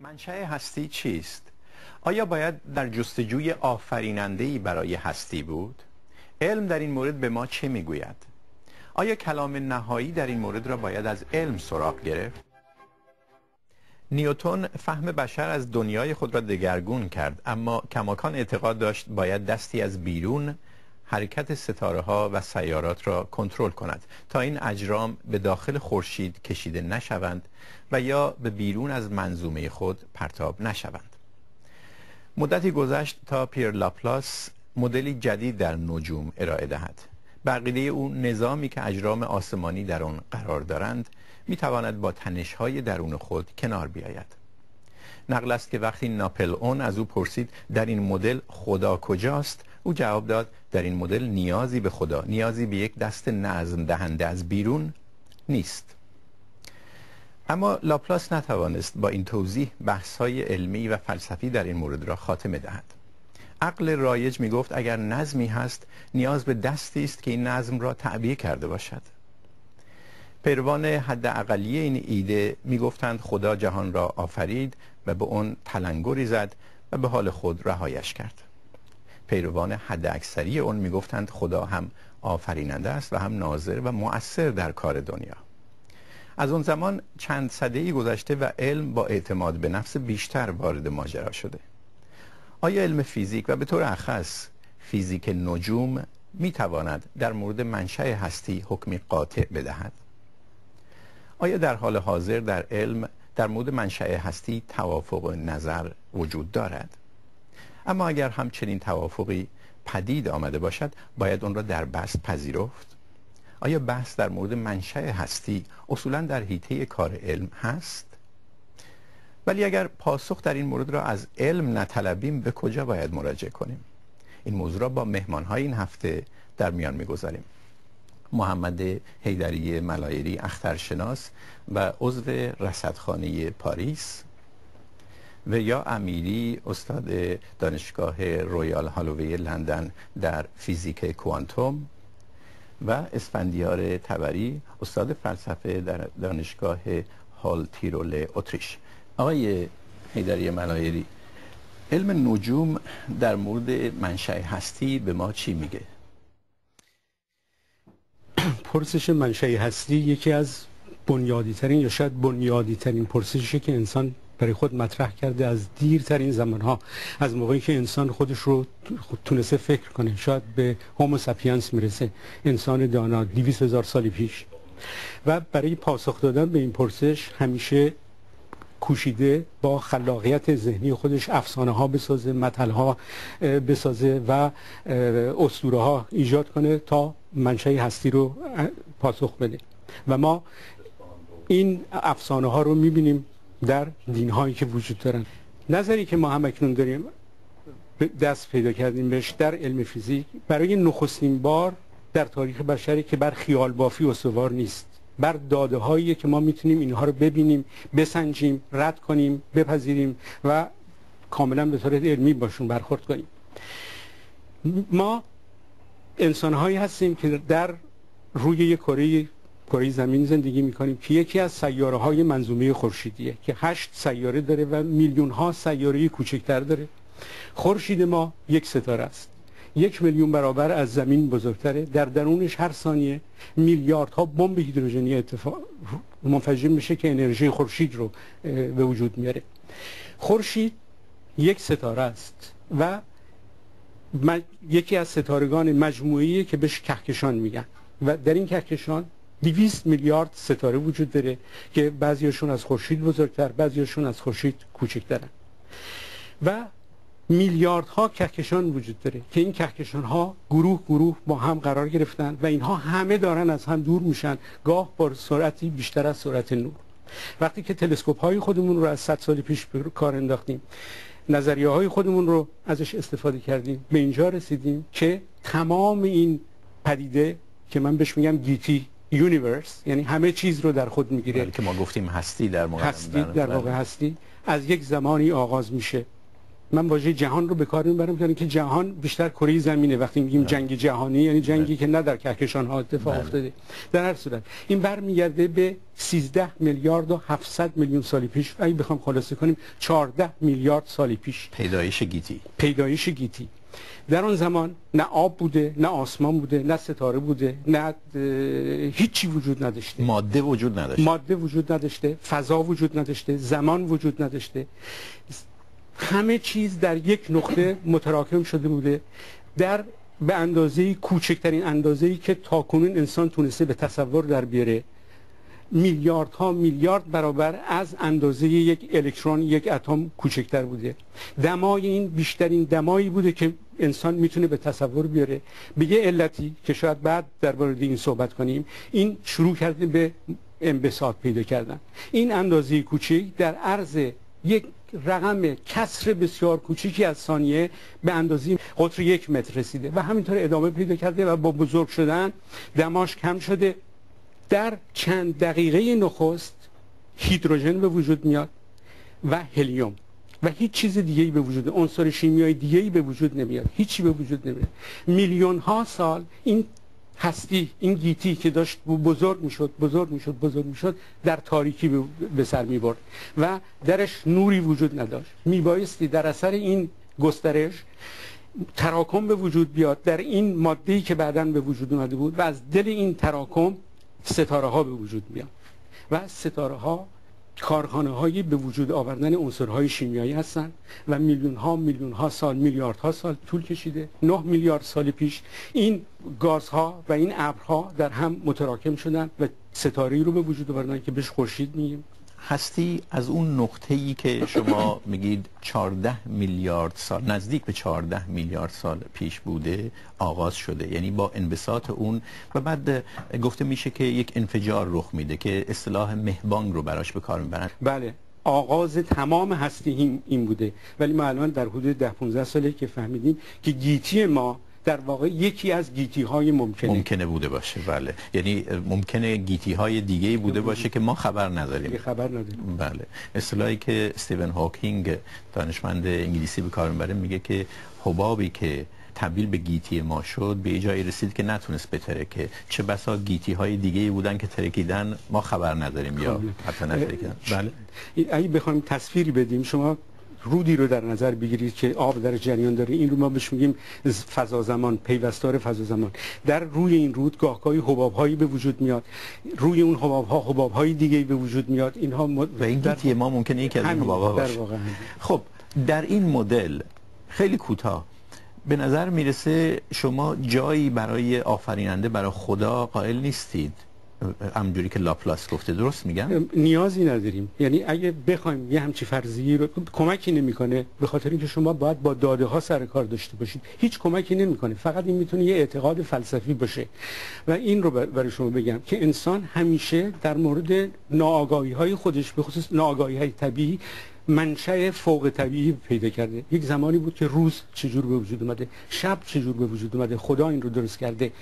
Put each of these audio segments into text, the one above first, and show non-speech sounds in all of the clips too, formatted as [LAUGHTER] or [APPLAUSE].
منشأ هستی چیست؟ آیا باید در جستجوی آفریننده‌ای برای هستی بود؟ علم در این مورد به ما چه می‌گوید؟ آیا کلام نهایی در این مورد را باید از علم سراغ گرفت؟ نیوتون فهم بشر از دنیای خود را دگرگون کرد اما کماکان اعتقاد داشت باید دستی از بیرون حرکت ستاره ها و سیارات را کنترل کند تا این اجرام به داخل خورشید کشیده نشوند و یا به بیرون از منظومه خود پرتاب نشوند. مدتی گذشت تا پیر لاپلاس مدلی جدید در نجوم ارائه دهد. بقیده او نظامی که اجرام آسمانی در آن قرار دارند می تواند با تنش‌های درون خود کنار بیاید. نقل است که وقتی ناپل اون از او پرسید در این مدل خدا کجاست او جواب داد در این مدل نیازی به خدا نیازی به یک دست نظم دهنده از بیرون نیست. اما لاپلاس نتوانست با این توضیح بحث های علمی و فلسفی در این مورد را خاتمه دهد. عقل رایج می گفت اگر نظمی هست نیاز به دستی است که این نظم را تعبیه کرده باشد. پیروان حد اقلیه این ایده می گفتند خدا جهان را آفرید و به اون تلنگری زد و به حال خود رهایش کرد. پیروان حد اکثری اون می گفتند خدا هم آفریننده است و هم ناظر و مؤثر در کار دنیا. از اون زمان چند صده ای گذشته و علم با اعتماد به نفس بیشتر وارد ماجرا شده. آیا علم فیزیک و به طور اخص فیزیک نجوم می تواند در مورد منشأ هستی حکمی قاطع بدهد؟ آیا در حال حاضر در علم در مورد منشأ هستی توافق نظر وجود دارد؟ اما اگر هم چنین توافقی پدید آمده باشد باید اون را در بحث پذیرفت. آیا بحث در مورد منشأ هستی اصولا در حیطه کار علم هست؟ ولی اگر پاسخ در این مورد را از علم نطلبیم به کجا باید مراجعه کنیم؟ این موضوع را با مهمان های این هفته در میان می‌گذاریم. محمد حیدری ملایری اخترشناس و عضو رصدخانه پاریس و یا امیری استاد دانشگاه رویال هالووی لندن در فیزیک کوانتوم و اسفندیار تبری استاد فلسفه در دانشگاه هال تیرول اتریش. آقای حیدری ملایری علم نجوم در مورد منشأ هستی به ما چی میگه؟ پرسش منشأ هستی یکی از بنیادی ترین یا شاید بنیادی ترین پرسشی که انسان برای خود مطرح کرده از دیرترین زمانها از موقعی که انسان خودش رو تونسته فکر کنه. شاید به هومو سپینس می‌رسه انسان دانا 200 هزار سال پیش. و برای پاسخ دادن به این پرسش همیشه کوشیده با خلاقیت ذهنی خودش افسانه ها بسازه متل ها بسازه و اسطوره ها ایجاد کنه تا منشأ هستی رو پاسخ بده. و ما این افسانه ها رو می‌بینیم در دین هایی که وجود دارن. نظری که ما هم اکنون داریم دست پیدا کردیم بهش در علم فیزیک. برای نخستین بار در تاریخ بشری که بر خیال بافی استوار نیست. بر داده هایی که ما می‌تونیم اینها رو ببینیم بسنجیم رد کنیم بپذیریم و کاملا به طور علمی باشون برخورد کنیم. ما انسان هایی هستیم که در روی یک کره کره زمین زندگی می‌کنیم که یکی از سیاره های منظومه خورشیدیه که هشت سیاره داره و میلیون ها سیاره کوچکتر داره. خورشید ما یک ستاره است. یک میلیون برابر از زمین بزرگتره. در درونش هر ثانیه میلیاردها بمب هیدروژنی اتفاق منفجر میشه که انرژی خورشید رو به وجود میاره. خورشید یک ستاره است و یکی از ستارگان مجموعی که بهش کهکشان میگن. و در این کهکشان 200 میلیارد ستاره وجود داره که بعضیشون از خورشید بزرگتر بعضیشون از خورشید کوچکترن. و میلیاردها کهکشان وجود داره که این کهکشان ها گروه گروه با هم قرار گرفتن و اینها همه دارن از هم دور میشن گاه با سرعتی بیشتر از سرعت نور. وقتی که تلسکوپ های خودمون رو از 100 سال پیش کار انداختیم نظریه های خودمون رو ازش استفاده کردیم به اینجا رسیدیم که تمام این پدیده که من بهش میگم گیتی universe یعنی همه چیز رو در خود می‌گیره. که ما گفتیم هستی در هستی در واقع هستی. از یک زمانی آغاز میشه. من واژه جهان رو به کار می‌برم که که جهان بیشتر کره زمینه. وقتی میگیم بله. جنگ جهانی یعنی جنگی که نه در کهکشان ها اتفاق بله. افتاده. در هر صورت این برمیگرده به 13 میلیارد و 700 میلیون سال پیش. اگه بخوام خلاصه کنیم 14 میلیارد سال پیش. پیدایش گیتی. پیدایش گیتی. در آن زمان نه آب بوده نه آسمان بوده نه ستاره بوده نه هیچی وجود نداشته. ماده وجود نداشت ماده وجود نداشته فضا وجود نداشته زمان وجود نداشته. همه چیز در یک نقطه متراکم شده بوده. در به اندازه کوچکترین اندازه‌ای که تاکنون انسان تونسته به تصور در بیاره میلیاردها میلیارد برابر از اندازه یک الکترون یک اتم کوچکتر بوده. دمای این بیشترین دمایی بوده که انسان می‌تونه به تصور بیاره. به یه علتی که شاید بعد درباره این صحبت کنیم این شروع کرده به انبساط پیدا کردن. این اندازه کوچک در عرض یک رقم کسر بسیار کوچیکی از ثانیه به اندازه قطر یک متر رسیده و همینطور ادامه پیدا کرده و با بزرگ شدن دماش کم شده. در چند دقیقه نخست هیدروژن به وجود میاد و هلیوم. و هیچ چیز دیگه ای به وجود عنصر شیمیایی دیگه ای به وجود نمیاد. هیچی به وجود نمیاد. میلیون ها سال این هستی این گیتی که داشت بزرگ می‌شد بزرگ می‌شد بزرگ می‌شد در تاریکی به- سر می‌برد و درش نوری وجود نداشت. میبایستی در اثر این گسترش تراکم به وجود بیاد. در این ماده‌ای که بعدا به وجود اومده بود و از دل این تراکم ستاره ها به وجود بیان و ستاره ها کارخانه هایی به وجود آوردن عنصرهای شیمیایی هستند و میلیون ها میلیون ها سال میلیارد ها سال طول کشیده. 9 میلیارد سال پیش این گازها و این ابرها در هم متراکم شدن و ستاره رو به وجود آوردن که بهش خورشید میگیم. هستی از اون نقطه ای که شما [COUGHS] میگید 14 میلیارد سال نزدیک به 14 میلیارد سال پیش بوده آغاز شده. یعنی با انبساط اون و بعد گفته میشه که یک انفجار رخ میده که اصطلاح مهبانگ رو براش به کار می‌برن. بله. آغاز تمام هستی این, این بوده. ولی ما الان در حدود 10 15 ساله که فهمیدیم که گیتی ما در واقع یکی از گیتی های ممکنه. ممکنه بوده باشه بله. یعنی ممکنه گیتی های دیگه بوده باشه که ما خبر نداریم. خبر نداریم. بله. اصطلاحی که استیون هاکینگ دانشمند انگلیسی به کار می‌بره میگه که حبابی که تبدیل به گیتی ما شد به جایی رسید که نتونست بترکه. چه بسا گیتی های دیگه بودن که ترکیدن ما خبر نداریم یا کاملا. حتی نترکیدن. بله. اگه بخوایم تصویری بدیم شما رودی رو در نظر بگیرید که آب در جریان داره. این رو ما بهش میگیم فضا زمان پیوستار فضا زمان. در روی این رود گاهگاهی حباب‌هایی به وجود میاد. روی اون حباب‌ها حباب‌های دیگه به وجود میاد. اینها. و این در- ما ممکنه یکی از این همین، حباب‌ها در باشه. واقع همین. خب در این مدل خیلی کوتاه. به نظر می‌رسه شما جایی برای آفریننده برای خدا قائل نیستید. همجوری که لاپلاس گفته درست میگم؟ نیازی نداریم. یعنی اگه بخوایم یه همچی فرضیه رو کمکی نمی‌کنه به خاطر اینکه شما باید با داده ها سر کار داشته باشید هیچ کمکی نمی‌کنه. فقط این می‌تونه یه اعتقاد فلسفی باشه. و این رو برای شما بگم که انسان همیشه در مورد ناآگاهی های خودش به خصوص ناآگاهی های طبیعی منشأ فوق طبیعی پیدا کرده. یک زمانی بود که روز چجور به وجود اومده شب چجور به وجود اومده خدا این رو درست کرده.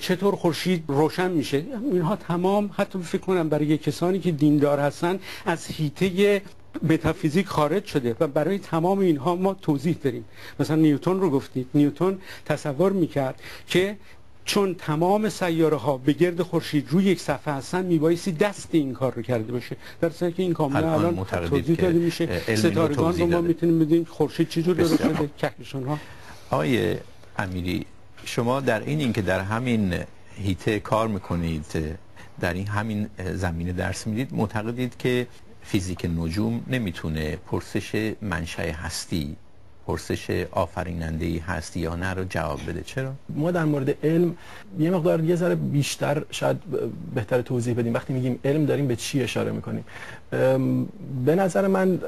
چطور خورشید روشن میشه؟ اینها تمام حتی فکر کنم برای کسانی که دیندار هستن از هیته متافیزیک خارج شده و برای تمام اینها ما توضیح داریم. مثلا نیوتن رو گفتید. نیوتن تصور می‌کرد که چون تمام سیاره ها به گرد خورشید روی یک صفحه هستن میبایستی دست این کار رو کرده باشه. در صورتی که این کاملا الان توضیح داده میشه. ستارگان رو ما. می‌تونیم بدیم خورشید چجور درست شده کهکشان ها آقای امیری شما در این اینکه در همین هیته کار می‌کنید در این همین زمینه درس می‌دید معتقدید که فیزیک نجوم نمی‌تونه پرسش منشأ هستی پرسش آفریننده هستی یا نه رو جواب بده. چرا؟ ما در مورد علم یه مقدار یه ذره بیشتر شاید بهتر توضیح بدیم. وقتی میگیم علم داریم به چی اشاره می‌کنیم؟ به نظر من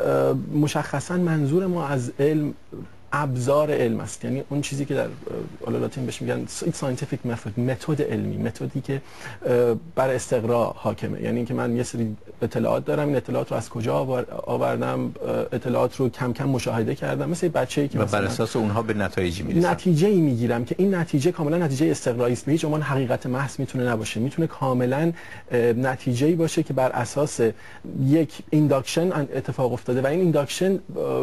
مشخصا منظور ما از علم ابزار علم است. یعنی اون چیزی که در حالا لاتین بهش میگن scientific method متد علمی متدی که بر استقرا حاکمه. یعنی اینکه من یه سری اطلاعات دارم این اطلاعات رو از کجا آوردم اطلاعات رو کم کم مشاهده کردم مثل بچه‌ای که بر اساس اونها به نتایجی می‌رسم. نتیجه ای می‌گیرم که این نتیجه کاملا نتیجه استقرایی است به هیچ عنوان حقیقت محض می‌تونه نباشه. می‌تونه کاملا نتیجه ای باشه که بر اساس یک induction اتفاق افتاده و این induction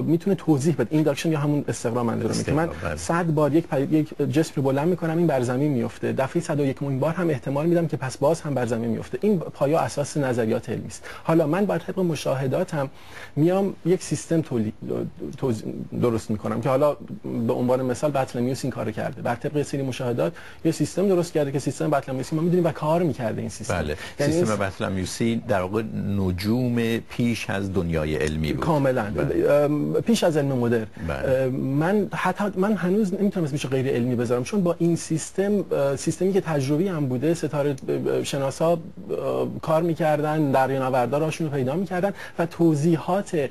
می‌تونه توضیح بده. induction یا همون استقرا منظورم که من 100 بار یک یک جسم رو بلند می‌کنم این بر زمین میفته دفعه 101 این بار هم احتمال میدم که پس باز هم بر زمین میفته این پایه اساس نظریات علمی است. حالا من بر طبق مشاهداتم میام یک سیستم تولید درست می‌کنم که حالا به عنوان مثال بطلمیوس این کارو کرده. بر طبق سری مشاهدات یه سیستم درست کرده که سیستم بطلمیوسی ما می‌دونیم و کار می‌کرده این سیستم. بله. یعنی سیستم بطلمیوسی در واقع نجوم پیش از دنیای علمی بود. کاملا. بله. پیش از علم مدرن. بله. من حتی من هنوز نمی‌تونم اسمش غیر علمی بذارم چون با این سیستم سیستمی که تجربی هم بوده ستاره شناسا کار می‌کردن دریانورداراشون رو پیدا می‌کردن و توضیحات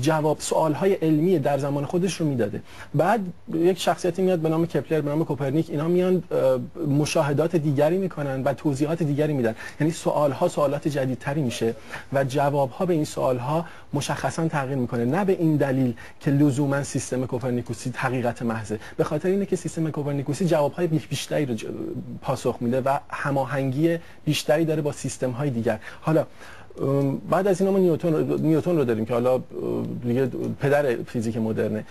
جواب سوال های علمی در زمان خودش رو می‌داده. بعد یک شخصیتی میاد به نام کپلر به نام کوپرنیک اینا میان مشاهدات دیگری می‌کنن و توضیحات دیگری میدن. یعنی سوال ها سوالات جدیدتری میشه و جواب ها به این سوال ها مشخصا تغییر می‌کنه. نه به این دلیل که لزوما سیستم کوپرنیکوسی حقیقت محضه. به خاطر اینه که سیستم کوپرنیکوسی جواب های بیشتری رو پاسخ میده و هماهنگی بیشتری داره با سیستم های دیگر. حالا بعد از این ما نیوتن نیوتن رو داریم که حالا دیگه پدر فیزیک مدرنه.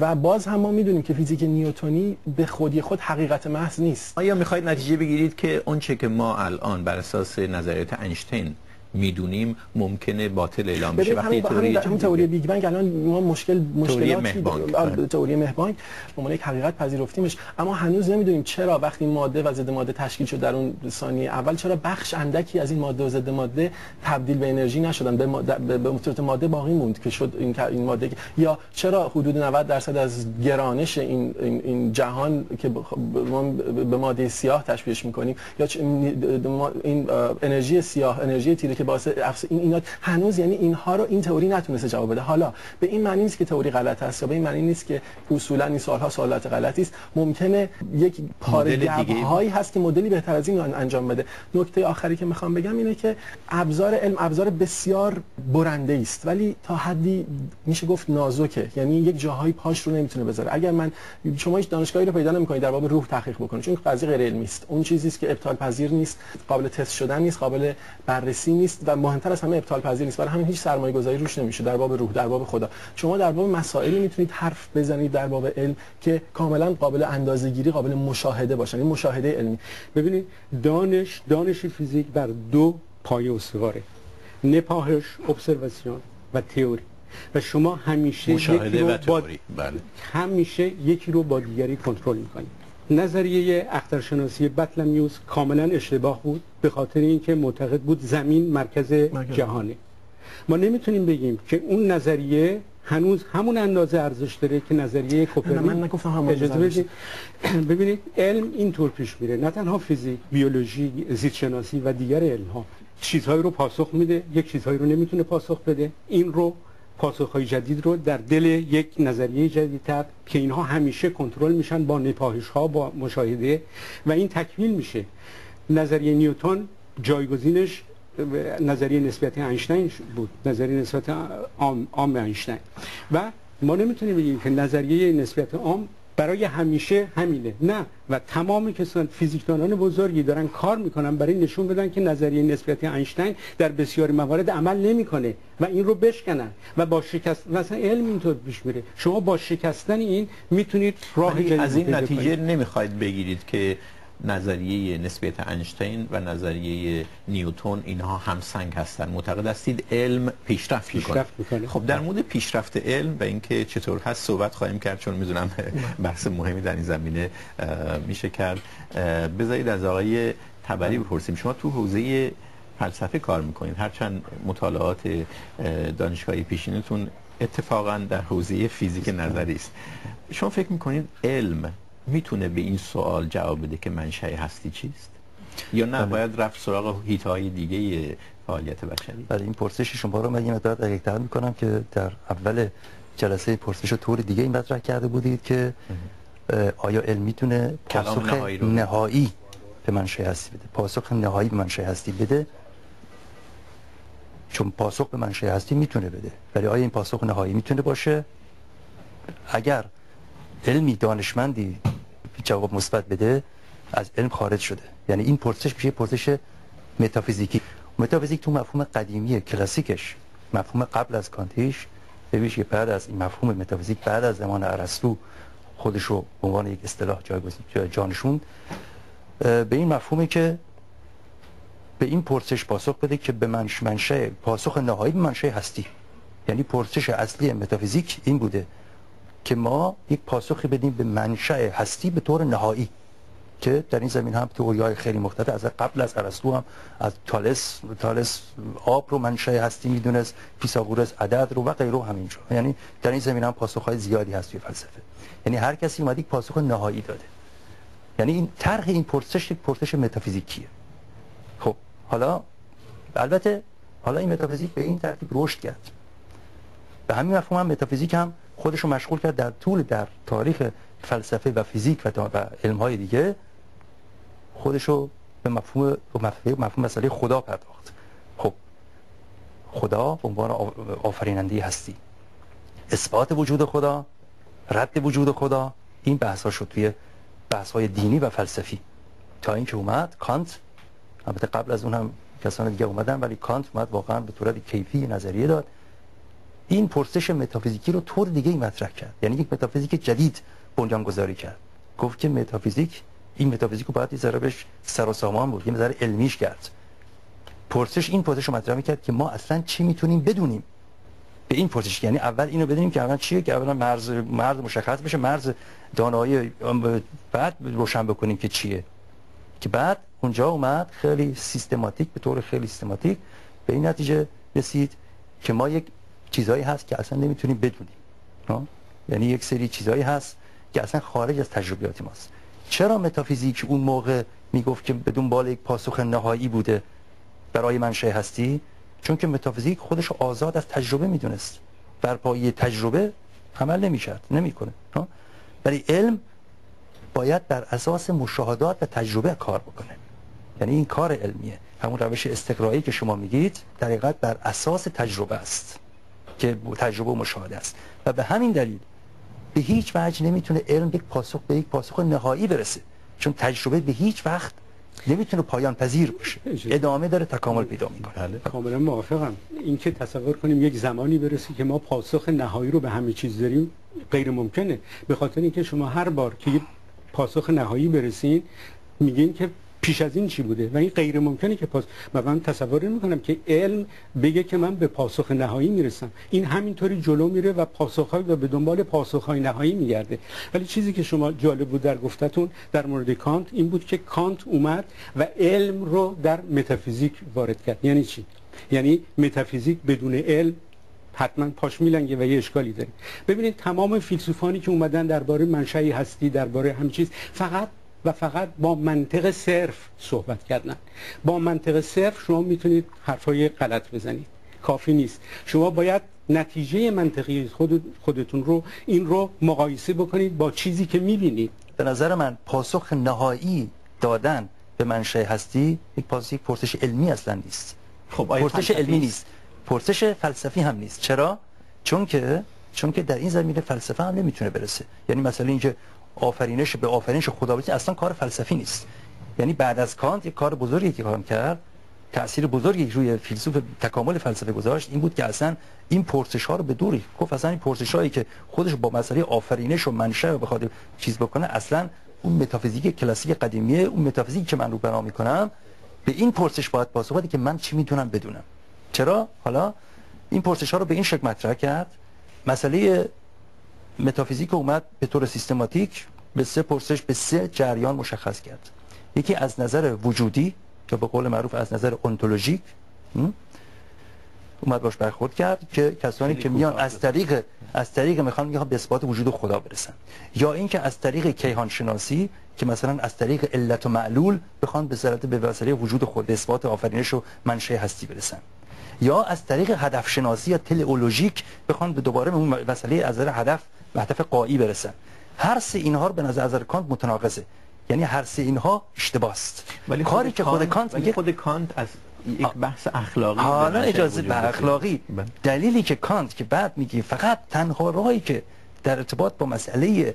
و باز هم ما می‌دونیم که فیزیک نیوتنی به خودی خود حقیقت محض نیست. آیا می‌خواید نتیجه بگیرید که اونچه که ما الان بر اساس نظریات اینشتین می‌دونیم ممکنه باطل اعلام بشه وقتی تئوری همین تئوری Big Bang الان ما مشکل مشکلاتی تئوری مهبانگ به عنوان یک حقیقت پذیرفتیمش اما هنوز نمی‌دونیم چرا وقتی ماده و ضد ماده تشکیل شد در اون ثانیه اول چرا بخش اندکی از این ماده و ضد ماده تبدیل به انرژی نشدن به به صورت ماده باقی موند که شد این این ماده یا چرا حدود 90 درصد از گرانش این این جهان که به ماده سیاه تشبیهش می‌کنیم یا این انرژی سیاه انرژی تیره که باعث این اینا هنوز یعنی اینها رو این تئوری نتونسته جواب بده. حالا به این معنی نیست که تئوری غلط است یا به این معنی نیست که اصولا این سوال ها سوالات غلطی است. ممکنه یک پاره هایی هست که مدلی بهتر از این انجام بده. نکته آخری که می‌خوام بگم اینه که ابزار علم ابزار بسیار برنده است. ولی تا حدی میشه گفت نازکه. یعنی یک جاهایی پاش رو نمی‌تونه بذاره. اگر من شما هیچ دانشگاهی رو پیدا نمی‌کنید در باب روح تحقیق بکنید. چون قضیه غیر علمی است. اون چیزی است که ابطال پذیر نیست قابل تست شدن نیست قابل بررسی نیست. نیست و مهمتر از همه ابطال پذیر نیست. برای همین هیچ سرمایه گذاری روش نمیشه. در باب روح در باب خدا. شما در باب مسائلی می‌تونید حرف بزنید در باب علم که کاملا قابل اندازه‌گیری قابل مشاهده باشن. این مشاهده علمی. ببینید دانش دانش فیزیک بر دو پایه استواره نپاهش ابزرواسیون و تئوری. و شما همیشه یکی رو با بله. همیشه یکی رو با دیگری کنترل می‌کنید. نظریه اخترشناسی بطلمیوس کاملا اشتباه بود به خاطر اینکه معتقد بود زمین مرکز جهانه. ما نمی‌تونیم بگیم که اون نظریه هنوز همون اندازه ارزش داره که نظریه کوپرنیک من نگفتم همون اجازه [CLEARS THROAT] ببینید علم اینطور پیش میره. نه تنها فیزیک بیولوژی زیست شناسی و دیگر علم ها چیزهایی رو پاسخ میده یک چیزهایی رو نمی‌تونه پاسخ بده. این رو پاسخهای جدید رو در دل یک نظریه جدیدتر که اینها همیشه کنترل میشن با نپاهش ها با مشاهده و این تکمیل میشه. نظریه نیوتن جایگزینش نظریه نسبیت اینشتین بود نظریه عام عام اینشتین. و ما نمی‌تونیم بگیم که نظریه نسبیت عام برای همیشه همینه. نه و تمام کسان فیزیکدانان بزرگی دارن کار می‌کنن برای نشون بدن که نظریه نسبیت اینشتین در بسیاری موارد عمل نمی‌کنه و این رو بشکنن و با شکست مثلا علم اینطور پیش میره. شما با شکستن این می‌تونید راه از این نتیجه نمی‌خواید بگیرید که نظریه نسبیت اینشتین و نظریه نیوتن اینها همسنگ هستند معتقد هستید علم پیشرفت, پیشرفت می‌کنه. خب در مورد پیشرفت علم و اینکه چطور هست صحبت خواهیم کرد چون می‌دونم بحث مهمی در این زمینه میشه کرد. بذارید از آقای تبری بپرسیم. شما تو حوزه فلسفه کار می‌کنید. هرچند مطالعات دانشگاهی پیشینتون اتفاقا در حوزه فیزیک نظری است. شما فکر می‌کنید علم می‌تونه به این سوال جواب بده که منشأ هستی چیست؟ یا نه باید رفت سراغ هیتهای دیگه فعالیت بشری. برای این پرسش شما رو من یه مقدار دقیق‌تر می‌کنم که در اول جلسه پرسش رو طور دیگه این مطرح کرده بودید که آیا علم می‌تونه پاسخ نهایی به منشأ هستی بده؟ پاسخ نهایی به منشأ هستی بده؟ چون پاسخ به منشأ هستی می‌تونه بده. ولی آیا این پاسخ نهایی می‌تونه باشه؟ اگر علمی دانشمندی جواب مثبت بده از علم خارج شده. یعنی این پرسش میشه پرسش متافیزیکی. متافیزیک تو مفهوم قدیمی کلاسیکش. مفهوم قبل از کانتیش ببینید که بعد از این مفهوم متافیزیک بعد از زمان ارسطو خودش رو به عنوان یک اصطلاح جایگزین جانشون به این مفهومه که به این پرسش پاسخ بده که به منش منشه پاسخ نهایی به منشه هستی. یعنی پرسش اصلی متافیزیک این بوده. که ما یک پاسخی بدیم به منشأ هستی به طور نهایی که در این زمین هم های خیلی مختلف از قبل از ارسطو هم از تالس تالس آب رو منشأ هستی می‌دونست پیثاگورس عدد رو و غیره همینجور یعنی در این زمین هم پاسخهای زیادی هست توی فلسفه. یعنی هر کسی اومد یک پاسخ نهایی داده. یعنی این طرح این پرسش یک پرسش متافیزیکیه. خب حالا البته حالا این متافیزیک به این ترتیب رشد کرد. به همین مفهوم هم متافیزیک هم خودش رو مشغول کرد در طول در تاریخ فلسفه و فیزیک و, و علم های دیگه خودش رو به مفهوم مفهوم مسئله خدا پرداخت. خب خدا به عنوان آفریننده هستی. اثبات وجود خدا رد وجود خدا این بحث ها شد توی بحث های دینی و فلسفی. تا اینکه اومد کانت البته قبل از اون هم کسان دیگه اومدن ولی کانت اومد واقعا به صورت کیفی نظریه داد. این پرسش متافیزیکی رو طور دیگه ای مطرح کرد. یعنی یک متافیزیک جدید بنیان گذاری کرد. گفت که متافیزیک این متافیزیک رو باید یه ذره بهش سر و سامان بود یه ذره علمیش کرد. پرسش این پرسش رو مطرح می‌کرد که ما اصلا چی می‌تونیم بدونیم به این پرسش؟ یعنی اول اینو بدونیم که اولا چیه؟ که اولا مرز مرز مشخص بشه مرز دانایی بعد روشن بکنیم که چیه. که بعد اونجا اومد خیلی سیستماتیک به طور خیلی سیستماتیک به این نتیجه رسید که ما یک چیزایی هست که اصلا نمی‌تونیم بدونیم یعنی یک سری چیزایی هست که اصلا خارج از تجربیات ماست. چرا متافیزیک اون موقع می‌گفت که بدون بال یک پاسخ نهایی بوده برای منشأ هستی؟ چون که متافیزیک خودش آزاد از تجربه می‌دونست. بر پایه تجربه عمل نمی‌شد نمی‌کنه ولی علم باید بر اساس مشاهدات و تجربه کار بکنه. یعنی این کار علمیه. همون روش استقرایی که شما میگید در بر اساس تجربه است. که تجربه و مشاهده است. و به همین دلیل به هیچ وجه نمی‌تونه علم یک پاسخ به یک پاسخ نهایی برسه. چون تجربه به هیچ وقت نمی‌تونه پایان پذیر باشه. ادامه داره تکامل پیدا می‌کنه. بله. کاملا موافقم. این که تصور کنیم یک زمانی برسه که ما پاسخ نهایی رو به همه چیز داریم غیر ممکنه. به خاطر اینکه شما هر بار که پاسخ نهایی برسین میگین که پیش از این چی بوده؟ و این غیر ممکنه که پاس من تصور می‌کنم که علم بگه که من به پاسخ نهایی می‌رسم. این همینطوری جلو میره و پاسخ و به دنبال پاسخ های نهایی میگرده. ولی چیزی که شما جالب بود در گفتتون در مورد کانت این بود که کانت اومد و علم رو در متافیزیک وارد کرد. یعنی چی؟ یعنی متافیزیک بدون علم حتما پاش میلنگه و یه اشکالی داره. ببینید تمام فیلسوفانی که اومدن درباره منشأ هستی درباره همه چیز فقط و فقط با منطق صرف صحبت کردن. با منطق صرف شما می‌تونید حرفای غلط بزنید. کافی نیست. شما باید نتیجه منطقی خود خودتون رو این رو مقایسه بکنید با چیزی که می‌بینید. به نظر من پاسخ نهایی دادن به منشأ هستی یک پاسخ پرسش علمی اصلا نیست. خب پرسش علمی نیست؟ پرسش فلسفی هم نیست. چرا؟ چون که چون که در این زمینه فلسفه هم نمی‌تونه برسه. یعنی مثلا اینکه آفرینش به آفرینش خدا بچین اصلا کار فلسفی نیست. یعنی بعد از کانت یک کار بزرگی که کار کرد تاثیر بزرگی روی فیلسوف تکامل فلسفه گذاشت این بود که اصلا این پرسش ها رو به دوری گفت. اصلا این پرسش هایی که خودش با مسئله آفرینش و منشأ و بخواد چیز بکنه اصلا اون متافیزیک کلاسیک قدیمیه اون متافیزیک که من رو بنا می‌کنم به این پرسش باید پاسخ بده که من چی می‌تونم بدونم. چرا؟ حالا این پرسش ها رو به این شکل مطرح کرد. مسئله متافیزیک اومد به طور سیستماتیک به سه پرسش به سه جریان مشخص کرد. یکی از نظر وجودی که به قول معروف از نظر انتولوژیک اومد باش برخورد کرد که کسانی که میان از طریق از طریق می‌خوان می‌خوان به اثبات وجود خدا برسن. یا اینکه از طریق کیهان شناسی که مثلا از طریق علت و معلول بخوان به ذرات به وسیله وجود خود اثبات آفرینش و منشأ هستی برسن. یا از طریق هدف شناسی یا تلئولوژیک بخوان به دوباره به اون مسئله از هدف به هدف قایی برسن هر سه اینها رو به نظر کانت متناقضه. یعنی هر سه اینها اشتباه است. ولی کاری که خود کانت میگه خود کانت از یک بحث اخلاقی حالا اجازه به اخلاقی. بله. دلیلی که کانت که بعد میگه فقط تنها راهی که در ارتباط با مسئله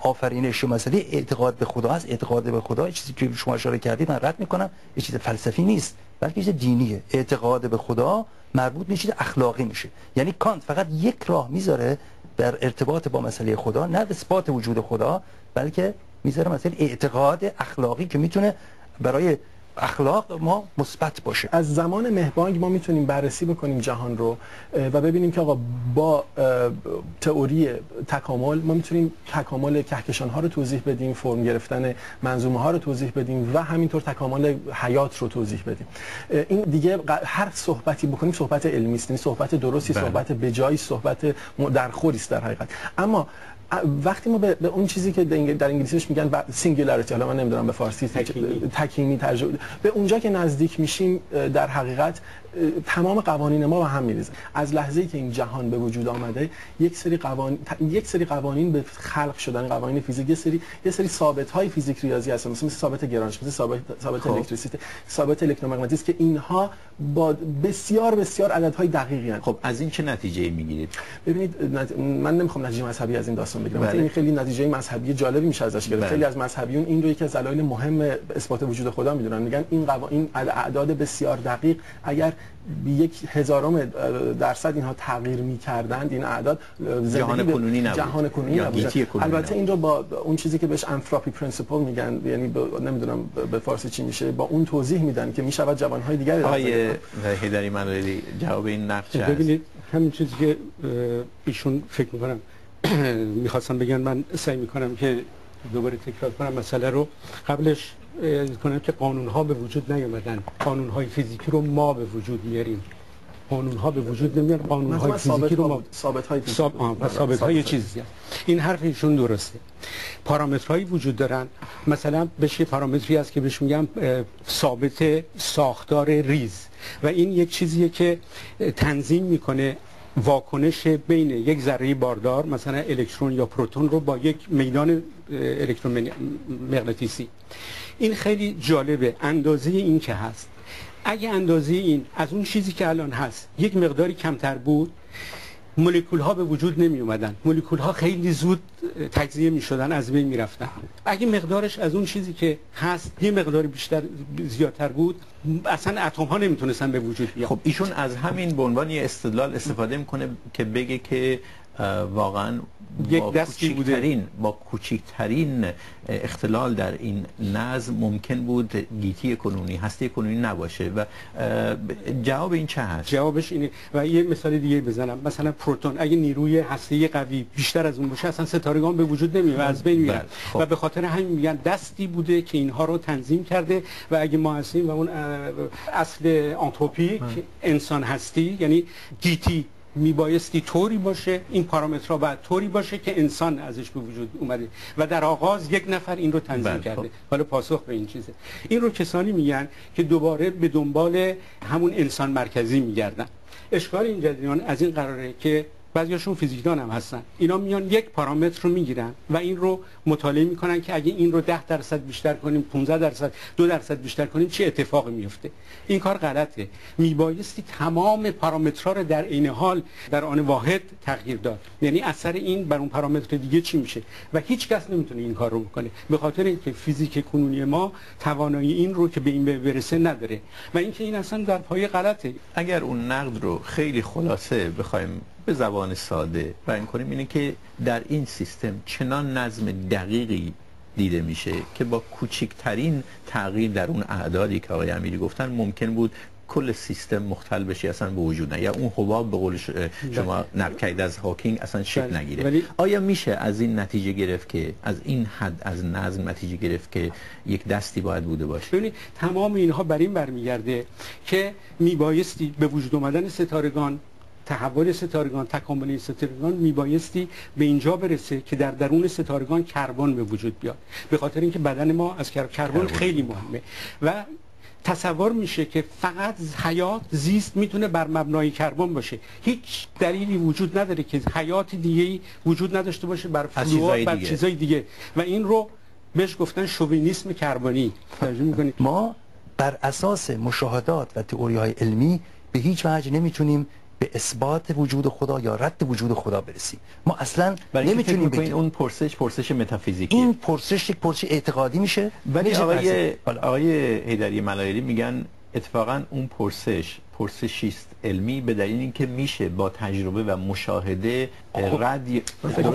آفرینش و مسئله اعتقاد به خدا است اعتقاد به خدا چیزی که شما اشاره کردید من رد می‌کنم یه چیز فلسفی نیست بلکه چیز دینیه. اعتقاد به خدا مربوط به چیز اخلاقی میشه. یعنی کانت فقط یک راه می‌ذاره در ارتباط با مسئله خدا نه اثبات وجود خدا بلکه می‌ذاره مسئله اعتقاد اخلاقی که می‌تونه برای اخلاق ما مثبت باشه. از زمان مهبانگ ما می‌تونیم بررسی بکنیم جهان رو و ببینیم که آقا با تئوری تکامل ما می‌تونیم تکامل کهکشان ها رو توضیح بدیم فرم گرفتن منظومه ها رو توضیح بدیم و همینطور تکامل حیات رو توضیح بدیم. این دیگه هر صحبتی بکنیم صحبت علمی است یعنی صحبت درستی بله. صحبت بجایی صحبت درخوری است در حقیقت. اما وقتی ما به, به اون چیزی که در انگلیسیش میگن singularity حالا من نمی‌دونم به فارسی تکینگی ترجمه به اونجا که نزدیک میشیم در حقیقت تمام قوانین ما به هم میریزه. از لحظه ای که این جهان به وجود آمده یک سری قوانین یک سری قوانین به خلق شدن قوانین فیزیک یه سری یه سری ثابت های فیزیک ریاضی هستن. مثل ثابت گرانشناسی ثابت ثابت خب. الکتریسیته ثابت الکترومغناطیس که اینها با بسیار بسیار عددهای دقیقی هستند خب از این چه نتیجه می‌گیرید؟ ببینید من نمی‌خوام نتیجه مذهبی از این داستان بگیرم. بله. این خیلی نتیجه مذهبی جالبی میشه ازش گرفت. بله. خیلی از مذهبیون این رو یکی از دلایل مهم اثبات وجود خدا می‌دونن. میگن این قوانین اعداد بسیار دقیق اگر یک هزارم درصد اینها تغییر می‌کردند این اعداد. جهان کنونی نبود. جهان کنونی نبود. البته این رو با اون چیزی که بهش anthropic principle میگن یعنی نمی‌دونم به فارسی چی میشه با اون توضیح میدن که می‌شود جوانهای دیگری آقای هیدری جواب این نقد ببینید همین چیزی که ایشون فکر می‌کنم [CLEARS THROAT] می‌خواستم بگن من سعی می‌کنم که دوباره تکرار کنم مسئله رو. قبلش کنم که قانون ها به وجود نیومدن قانون های فیزیکی رو ما به وجود میاریم. قانون ها به وجود نمیان قانون های فیزیکی رو ما ثابت های ساب... ثابت های چیزی. این حرف ایشون درسته. پارامترهایی وجود دارن. مثلا بهش پارامتری هست که بهش میگم ثابت ساختار ریز. و این یک چیزیه که تنظیم می‌کنه واکنش بین یک ذره باردار مثلا الکترون یا پروتون رو با یک میدان الکترومغناطیسی. این خیلی جالبه. اندازه این که هست. اگه اندازه این از اون چیزی که الان هست یک مقداری کمتر بود مولکول ها به وجود نمی اومدن مولکول ها خیلی زود تجزیه می شدن از بین می رفتن اگه مقدارش از اون چیزی که هست یه مقداری بیشتر زیادتر بود اصلا اتم ها نمی‌تونستن به وجود بیان. خب ایشون از همین به عنوان استدلال استفاده می‌کنه که بگه که واقعا یک دستی بوده. با کوچکترین اختلال در این نظم ممکن بود گیتی کنونی هسته کنونی نباشه و جواب این چه هست؟ جوابش اینه. و یه مثال دیگه بزنم. مثلا پروتون اگه نیروی هسته قوی بیشتر از اون باشه اصلا ستارگان به وجود نمیاد از بین میاد. بله، خب. و به خاطر همین میگن دستی بوده که اینها رو تنظیم کرده و اگه ما هستیم و اون اصل آنتروپی انسان هستی یعنی گیتی میبایستی طوری باشه این پارامترها باید طوری باشه که انسان ازش به وجود اومده. و در آغاز یک نفر این رو تنظیم بله، کرده. خب. حالا پاسخ به این چیزه. این رو کسانی میگن که دوباره به دنبال همون انسان مرکزی میگردن. اشکال این جدیدان از این قراره که بعضیاشون فیزیکدان هم هستن. اینا میان یک پارامتر رو می‌گیرن و این رو مطالعه می‌کنن که اگه این رو 10 درصد بیشتر کنیم 15 درصد 2 درصد بیشتر کنیم چه اتفاقی میفته این کار غلطه. میبایستی تمام پارامترها رو در عین حال در آن واحد تغییر داد. یعنی اثر این بر اون پارامتر دیگه چی میشه؟ و هیچ کس نمی‌تونه این کار رو بکنه. به خاطر اینکه فیزیک کنونی ما توانایی این رو که به این برسه نداره. و اینکه این اصلا در پای غلطه. اگر اون نقد رو خیلی خلاصه بخوایم به زبان ساده بیان کنیم اینه که در این سیستم چنان نظم دقیقی دیده میشه که با کوچکترین تغییر در اون اعدادی که آقای امیری گفتن ممکن بود کل سیستم مختل بشه اصلا به وجود نه یا اون حباب به قول شما نرکید از هاکینگ اصلا شکل نگیره. ولی... آیا میشه از این نتیجه گرفت که از این حد از نظم نتیجه گرفت که یک دستی باید بوده باشه؟ ببینید تمام اینها بر این برمیگرده که میبایستی به وجود آمدن ستارگان تحول ستارگان تکامل ستارگان میبایستی به اینجا برسه که در درون ستارگان کربن به وجود بیاد. به خاطر اینکه بدن ما از کربن خیلی مهمه. و تصور میشه که فقط حیات زیست می‌تونه بر مبنای کربن باشه. هیچ دلیلی وجود نداره که حیات دیگه وجود نداشته باشه بر فلوئر بر چیزای دیگه. و این رو بهش گفتن شووینیسم کربنی. ما بر اساس مشاهدات و تئوری های علمی به هیچ وجه نمی‌تونیم به اثبات وجود خدا یا رد وجود خدا برسیم. ما اصلا نمی‌تونیم بگیم اون پرسش پرسش متافیزیکی این پرسش یک پرسش اعتقادی میشه. ولی آقای آقای هیدری ملایری میگن اتفاقا اون پرسش پرسشی است. علمی به دلیل اینکه میشه با تجربه و مشاهده خب. رد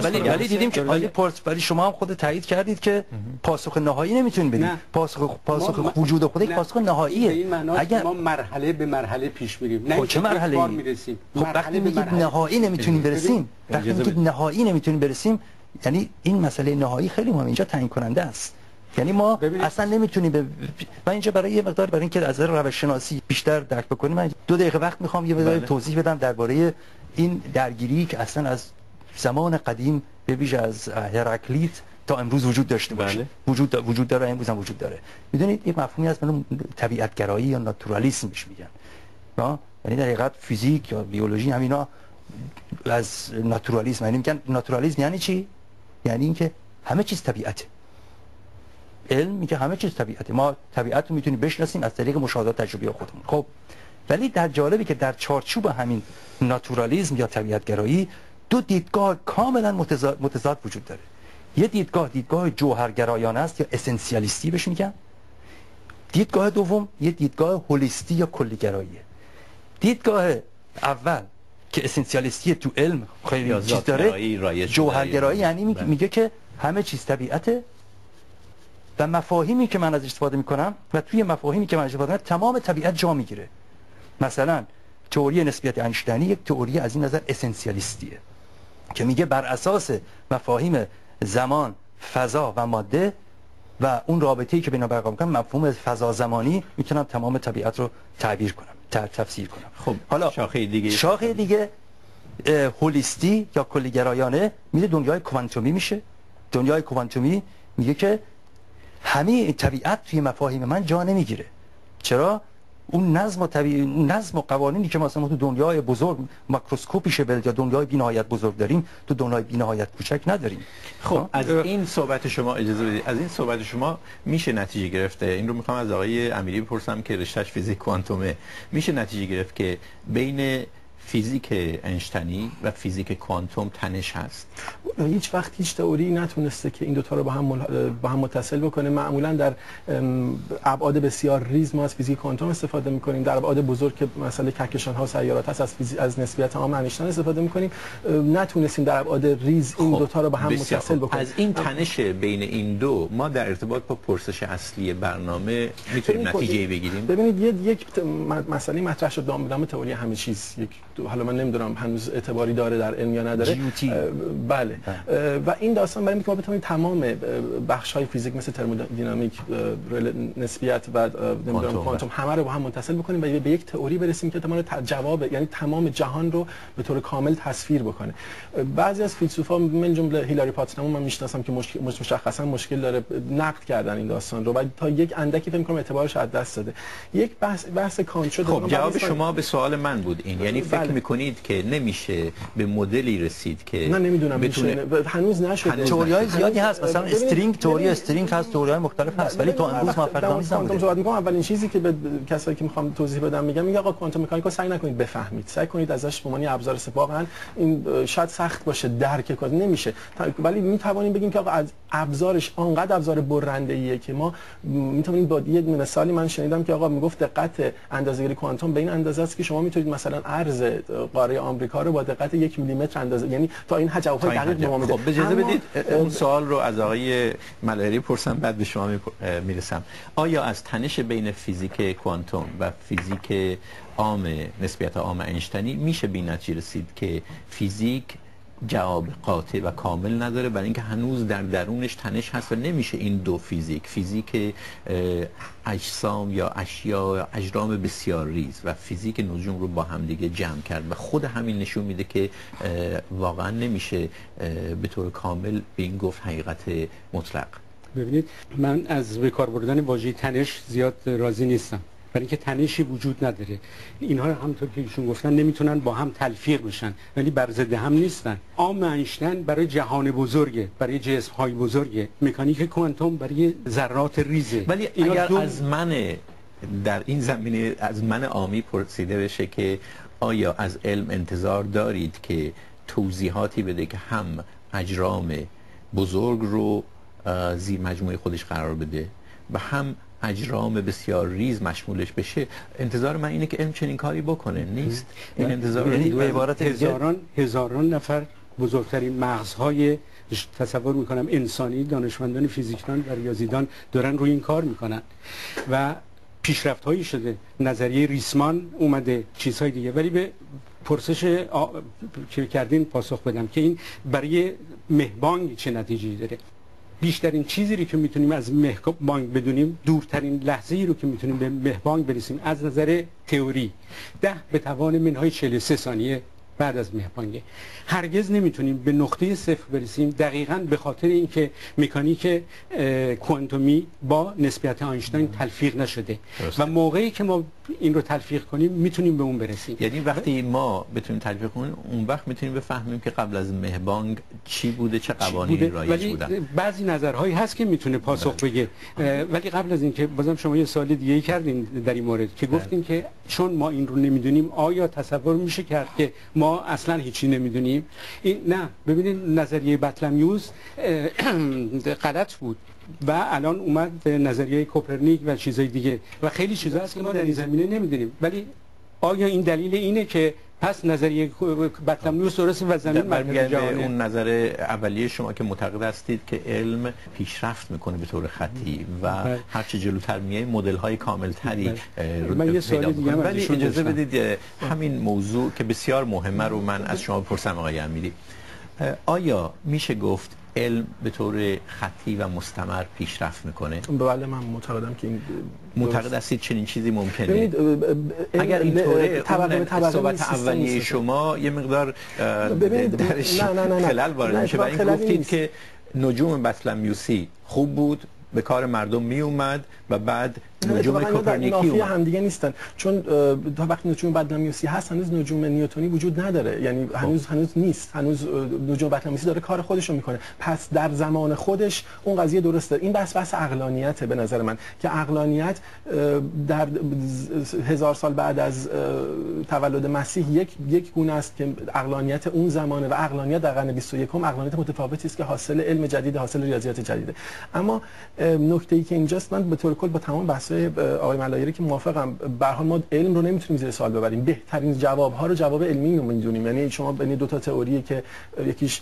ولی ولی دیدیم که ولی پرس ولی شما هم خود تایید کردید که پاسخ نهایی نمی‌تونید بدید پاسخ پاسخ ما وجود خود یک پاسخ نهاییه. اگر ما مرحله به مرحله پیش میریم. نه خب چه مرحله ای می‌رسیم. خب وقتی میگید نهایی نمی‌تونیم برسیم. وقتی میگید نهایی نمی‌تونیم برسیم یعنی این مسئله نهایی خیلی مهم اینجا تعیین کننده است. یعنی ما ببینید. اصلا نمی‌تونیم ب... من اینجا برای یه مقدار برای اینکه از نظر روش شناسی بیشتر درک بکنیم من دو دقیقه وقت می‌خوام یه مقدار بله. توضیح بدم درباره این درگیری که اصلا از زمان قدیم به ویژه از هرکلیت تا امروز وجود داشته باشه بله. وجود وجود داره امروز هم وجود داره می‌دونید یه مفهومی هست به طبیعت گرایی یا ناتورالیسم میگن یعنی در حقیقت فیزیک یا بیولوژی همینا از ناتورالیسم یعنی میگن ناتورالیسم یعنی چی یعنی اینکه همه چیز طبیعته علم میگه همه چیز طبیعته. ما طبیعت رو می‌تونیم بشناسیم از طریق مشاهدات تجربی خودمون. خب ولی در جالبی که در چارچوب همین ناتورالیسم یا طبیعت گرایی دو دیدگاه کاملا متضاد, متضاد وجود داره. یه دیدگاه دیدگاه جوهرگرایانه است یا اسنسیالیستی بهش میگن. دیدگاه دوم یه دیدگاه هولیستی یا کلیگراییه. دیدگاه اول که اسنسیالیستی تو علم خیلی چیز داره جوهرگرایی یعنی بله. میگه که همه چیز طبیعته و مفاهیمی که من از استفاده می‌کنم و توی مفاهیمی که من استفاده می‌کنم تمام طبیعت جا می‌گیره. مثلا تئوری نسبیت انشتینی یک تئوری از این نظر اسنسیالیستیه که میگه بر اساس مفاهیم زمان فضا و ماده و اون رابطه ای که بین برقرار می‌کنم مفهوم فضا زمانی می‌تونم تمام طبیعت رو تعبیر کنم تفسیر کنم. خب حالا شاخه دیگه شاخه دیگه. هولیستی یا کلیگرایانه میره دنیای کوانتومی میشه. دنیای کوانتومی میگه که همه طبیعت توی مفاهیم من جا نمی‌گیره. چرا؟ اون نظم و طبیع... نظم و قوانینی که ما تو دنیای بزرگ ماکروسکوپی شبل یا دنیای بی‌نهایت بزرگ داریم تو دنیای بی‌نهایت کوچک نداریم. خب از این صحبت شما اجازه بدید. از این صحبت شما میشه نتیجه گرفته؟ این رو می‌خوام از آقای امیری بپرسم که رشتهش فیزیک کوانتومه. میشه نتیجه گرفت که بین فیزیک انشتنی و فیزیک کوانتوم تنش هست. هیچ وقت هیچ تئوری نتونسته که این دوتا رو با هم با هم متصل بکنه. معمولا در ابعاد بسیار ریز ما از فیزیک کوانتوم استفاده می‌کنیم. در ابعاد بزرگ که مثلا کهکشان ها و سیارات هست از فیزیک از نسبیت عام انیشتین استفاده می‌کنیم. نتونستیم در ابعاد ریز این خب. دوتا رو با هم متصل بکنیم. از این تنش بین این دو ما در ارتباط با پرسش اصلی برنامه می‌تونیم نتیجه بگیریم؟ ببینید یک مسئله مطرح شد دام تئوری همه چیز. یک حالا من نمی‌دونم هنوز اعتباری داره در علم یا نداره. بله. و این داستان برای اینکه ما بتونیم تمام بخش های فیزیک مثل ترمودینامیک نسبیت و نمی‌دونم کوانتوم همه رو با هم متصل بکنیم و به یک تئوری برسیم که تمام جواب یعنی تمام جهان رو به طور کامل تصویر بکنه. بعضی از فیلسوفا من جمله هیلاری پاتنام من می‌شناسم که مشکل مشخصا مشکل داره نقد کردن این داستان رو و تا یک اندکی فکر کنم اعتبارش از دست داده. یک بحث بحث کانت شده. خب جواب شما به سوال من بود این. یعنی فکر بله. می‌کنید که نمیشه به مدلی رسید که نه نمی‌دونم بتونه... هنوز نشده. تئوری های زیادی هست. مثلا استرینگ تئوری استرینگ هست تئوری های مختلف هست. ولی تو امروز موفق نیستم کوانتوم صحبت می‌کنم. اولین چیزی که به کسایی که می‌خوام توضیح بدم میگم میگه آقا کوانتوم مکانیک سعی نکنید بفهمید. سعی کنید ازش به معنی ابزار استفاده این شاید سخت باشه درک کنید. نمیشه. ولی می‌توانیم بگیم که آقا از ابزارش آنقدر ابزار برنده ایه که ما می‌تونیم با یه مثالی من شنیدم که آقا می‌گفت دقت اندازه‌گیری کوانتوم به این اندازه است که شما می‌تونید مثلا عرض قاره آمریکا رو با دقت یک میلیمتر اندازه یعنی تا این حجم های دقیق به ما میده. خب اجازه بدید اون سوال رو از آقای ملایری بپرسم بعد به شما می‌رسم. آیا از تنش بین فیزیک کوانتوم و فیزیک عام نسبیت عام اینشتینی میشه به این رسید که فیزیک جواب قاطع و کامل نداره برای اینکه هنوز در درونش تنش هست و نمیشه این دو فیزیک فیزیک اجسام یا اشیا یا اجرام بسیار ریز و فیزیک نجوم رو با هم دیگه جمع کرد و خود همین نشون میده که واقعا نمیشه به طور کامل به این گفت حقیقت مطلق. ببینید من از به کار بردن واژه تنش زیاد راضی نیستم. برای اینکه تنشی وجود نداره. اینها همونطور که ایشون گفتن نمی‌تونن با هم تلفیق بشن ولی بر ضد هم نیستن. عام اینشتین برای جهان بزرگه برای جسم های بزرگه. مکانیک کوانتوم برای ذرات ریزه. ولی اگر دو... از من در این زمینه از من عامی پرسیده بشه که آیا از علم انتظار دارید که توضیحاتی بده که هم اجرام بزرگ رو زیر مجموعه خودش قرار بده و هم اجرام بسیار ریز مشمولش بشه انتظار من اینه که علم چنین کاری بکنه نیست؟ این انتظار یعنی دو عبارت هزاران هزاران نفر بزرگترین مغزهای تصور می‌کنم انسانی دانشمندان فیزیکدان و ریاضیدان دارن روی این کار می‌کنن. و پیشرفت هایی شده. نظریه ریسمان اومده چیزهای دیگه. ولی به پرسش آ... که کردین پاسخ بدم که این برای مهبانگ چه نتیجه داره؟ بیشترین چیزی رو که می‌تونیم از مهبانگ بدونیم دورترین لحظه ای رو که می‌تونیم به مهبانگ برسیم از نظر تئوری. ده به توان منهای 43 ثانیه. بعد از مهبانگه هرگز نمی‌تونیم به نقطه صفر برسیم دقیقا به خاطر اینکه مکانیک کوانتومی با نسبیت آینشتاین تلفیق نشده. و موقعی که ما این رو تلفیق کنیم می‌تونیم به اون برسیم. یعنی وقتی ما بتونیم تلفیق کنیم اون وقت می‌تونیم بفهمیم که قبل از مهبانگ چی بوده چه قوانینی رایج ولی بودن بعضی نظرهایی هست که می‌تونه پاسخ بگه. ولی قبل از اینکه بازم شما یه سوال دیگه کردین در این مورد که گفتین که چون ما این رو نمی‌دونیم آیا تصور میشه کرد که ما اصلا هیچی نمی‌دونیم. این نه ببینید نظریه بطلمیوس [CLEARS THROAT] غلط بود و الان اومد نظریه کوپرنیک و چیزهای دیگه. و خیلی چیزا هست که ما در این زمینه نمی‌دونیم. ولی آیا این دلیل اینه که پس نظریه بطلمیوس درست و زمین برمیگرده اون نظر اولیه شما که معتقد هستید که علم پیشرفت می‌کنه به طور خطی و هر چه جلوتر میای مدل های کامل تری رو من یه سوال دیگه ولی اجازه بدید همین موضوع که بسیار مهمه رو من از شما بپرسم آقای امیری. آیا میشه گفت علم به طور خطی و مستمر پیشرفت می‌کنه. بله من معتقدم که این معتقد هستید چنین چیزی ممکنه. ببینید اگر اینطوره طبقه صحبت اولیه شما یه مقدار درش نه نه نه خلل وارد میشه. و این گفتید که نجوم بطلمیوسی خوب بود به کار مردم می اومد و بعد نجوم کوپرنیکی هم دیگه نیستن. چون تا وقتی نجوم بطلمیوسی هست هنوز نجوم نیوتنی وجود نداره. یعنی هنوز هنوز نیست. هنوز نجوم بطلمیوسی داره کار خودش رو می‌کنه. پس در زمان خودش اون قضیه درسته. این بس بس عقلانیته به نظر من. که عقلانیت در هزار سال بعد از تولد مسیح یک یک گونه است که عقلانیت اون زمانه و عقلانیت در قرن 21 عقلانیت متفاوتی است که حاصل علم جدید حاصل ریاضیات جدیده. اما نکته ای که اینجاست من به طور کل با تمام بحث‌های آقای ملایری که موافقم. به حال ما علم رو نمی‌تونیم زیر سوال ببریم. بهترین جواب ها رو جواب علمی رو می‌دونیم. یعنی شما بین دو تا تئوری که یکیش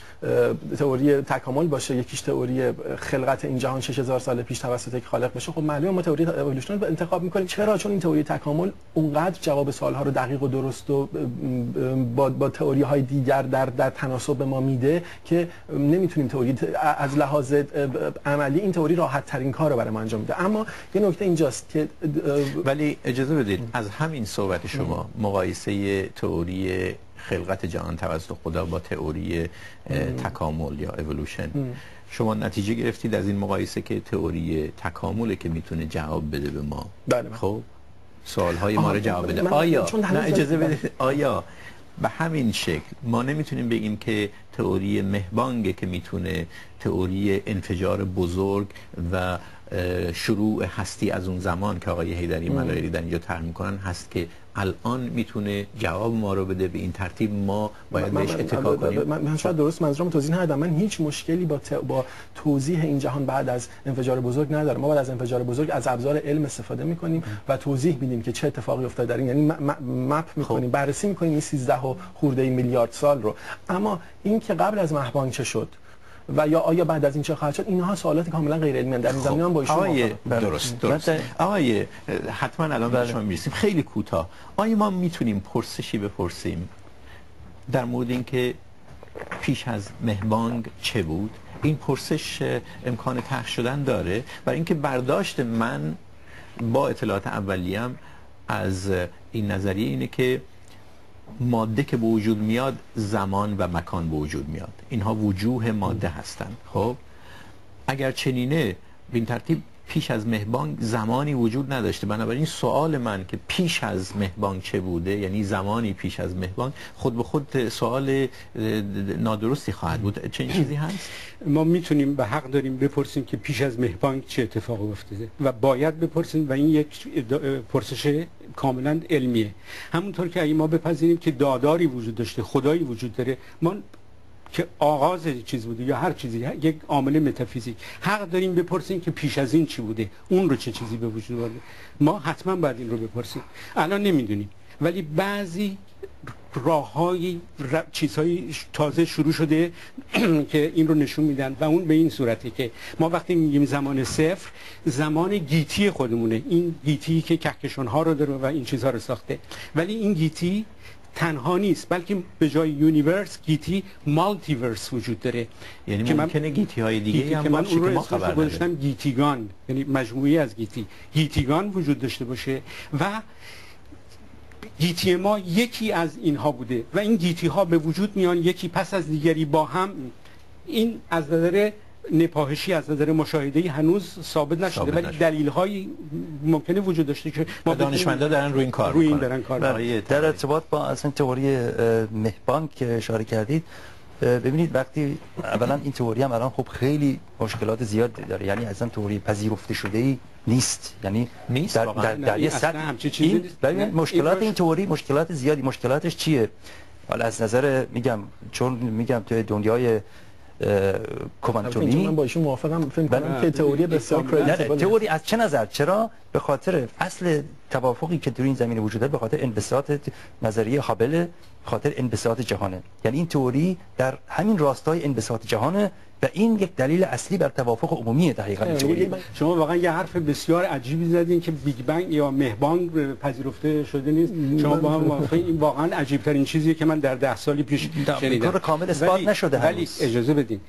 تئوری تکامل باشه یکیش تئوری خلقت این جهان 6000 سال پیش توسط یک خالق بشه خب معلومه ما تئوری اِوولوشن رو انتخاب می‌کنیم. چرا؟ چون این تئوری تکامل اونقدر جواب سوال ها رو دقیق و درست و با با تئوری های دیگر در در تناسب به ما میده که نمی‌تونیم تئوری از لحاظ عملی این تئوری راحت ترین کار رو برای ما انجام میده. اما یه نکته اینجاست. که ولی اجازه بدید از همین صحبت شما مقایسه تئوری خلقت جهان توسط خدا با تئوری تکامل یا اِوولوشن شما نتیجه گرفتید از این مقایسه که تئوری تکامله که می‌تونه جواب بده به ما؟ بله خب سوال های ما رو جواب بده. آیا؟ نه اجازه بدید. آیا؟ به همین شکل ما نمی‌تونیم بگیم که تئوری مهبانگ که می‌تونه تئوری انفجار بزرگ و شروع هستی از اون زمان که آقای حیدری ملایری در اینجا طرح می‌کنن هست که الان می‌تونه جواب ما رو بده به این ترتیب ما باید بهش اتکا کنیم. من, من شاید درست منظورم توضیح ندادم. من هیچ مشکلی با ت... با توضیح این جهان بعد از انفجار بزرگ ندارم. ما بعد از انفجار بزرگ از ابزار علم استفاده می‌کنیم و توضیح میدیم که چه اتفاقی افتاد در این یعنی مپ می‌کنیم بررسی می‌کنیم این 13 و خورده میلیارد سال رو. اما این که قبل از مهبانگ چه شد و یا آیا بعد از این چه خواهد شد؟ اینها سوالات کاملا غیر علمی در این زمینه من با ایشون آقای درست درست. آقای حتما الان به شما می‌رسیم. خیلی کوتاه. آیا ما می‌تونیم پرسشی بپرسیم در مورد اینکه پیش از مهبانگ چه بود؟ این پرسش امکان طرح شدن داره. برای اینکه برداشت من با اطلاعات اولیم از این نظریه اینه که ماده که به وجود میاد زمان و مکان به وجود میاد. اینها وجوه ماده هستند. خب؟ اگر چنینه به این ترتیب پیش از مهبانگ زمانی وجود نداشته. بنابراین سوال من که پیش از مهبانگ چه بوده؟ یعنی زمانی پیش از مهبانگ خود به خود سوال نادرستی خواهد بود. چه چیزی هست؟ ما می‌تونیم به حق داریم بپرسیم که پیش از مهبانگ چه اتفاقی افتاده. و باید بپرسیم و این یک پرسش کاملا علمیه. همونطور که اگه ما بپذیریم که داداری وجود داشته خدایی وجود داره ما که آغاز چیز بوده یا هر چیزی یک عامل متافیزیک. حق داریم بپرسیم که پیش از این چی بوده اون رو چه چیزی به وجود آورده. ما حتما باید این رو بپرسیم. الان نمی‌دونیم. ولی بعضی راه های ر... چیزهای تازه شروع شده [CLEARS THROAT] که این رو نشون میدن و اون به این صورته که ما وقتی میگیم زمان صفر زمان گیتی خودمونه. این گیتی که کهکشان ها رو داره و این چیزها رو ساخته. ولی این گیتی تنها نیست بلکه به جای universe گیتی multiverse وجود داره. یعنی که ممکنه من... گیتی های دیگه گیتی هم که من اون رو خبر گذاشتم گیتیگان یعنی مجموعی از گیتی گیتیگان وجود داشته باشه و گیتی ما یکی از اینها بوده و این گیتی ها به وجود میان یکی پس از دیگری با هم. این از نظر نپاهشی از نظر مشاهده هنوز ثابت نشده ولی دلیل هایی ممکنه وجود داشته که ما دانشمندا دارن روی این کار روی این دارن کار. در ارتباط با اصلا تئوری مهبان که اشاره کردید ببینید وقتی اولا این تئوری هم الان خب خیلی مشکلات زیاد داره. یعنی اصلا تئوری پذیرفته شده ای نیست. یعنی نیست در, در, در یه سطح این ببینید مشکلات این تئوری مشکلات زیادی. مشکلاتش چیه؟ حالا از نظر میگم چون میگم توی دنیای کوانتومی من با ایشون موافقم. فکر کنم که تئوری بسیار تئوری از چه نظر؟ چرا؟ به خاطر اصل توافقی که در این زمینه وجود داره به خاطر انبساط نظریه هابل خاطر انبساط جهانه. یعنی این تئوری در همین راستای انبساط جهانه و این یک دلیل اصلی بر توافق عمومی دقیقاً شما واقعا یه حرف بسیار عجیبی زدین که بیگ بنگ یا مهبانگ پذیرفته شده نیست. شما با هم [LAUGHS] موافقین این واقعا عجیب ترین چیزیه که من در ده سالی پیش شنیدم. طور کامل اثبات نشده ولی اجازه بدین.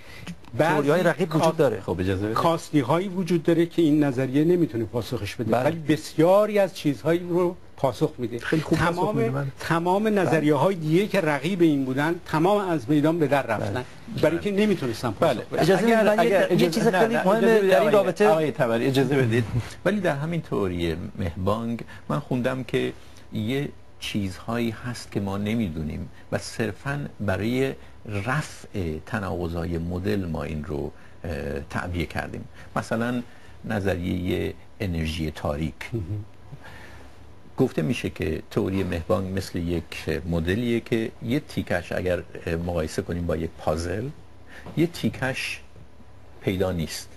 تئوری‌های رقیب وجود داره. خب اجازه بدین. کاستی هایی وجود داره که این نظریه نمی‌تونه پاسخش بده. ولی بسیاری از چیزهایی رو پاسخ میده خیلی خوب تمام تمام نظریه های دیگه که رقیب این بودن تمام از میدان به در رفتن. برای اینکه نمی‌تونستم بله. اجازه اگر, اگر یه چیز خیلی مهمه در این رابطه آقای تبری اجازه بدید. ولی در همین تئوری مهبانگ من خوندم که یه چیزهایی هست که ما نمی‌دونیم و صرفا برای رفع تناقضای مدل ما این رو تعبیه کردیم. مثلا نظریه انرژی تاریک. گفته میشه که تئوری مهبانگ مثل یک مدلیه که یه تیکش اگر مقایسه کنیم با یک پازل یه تیکش پیدا نیست.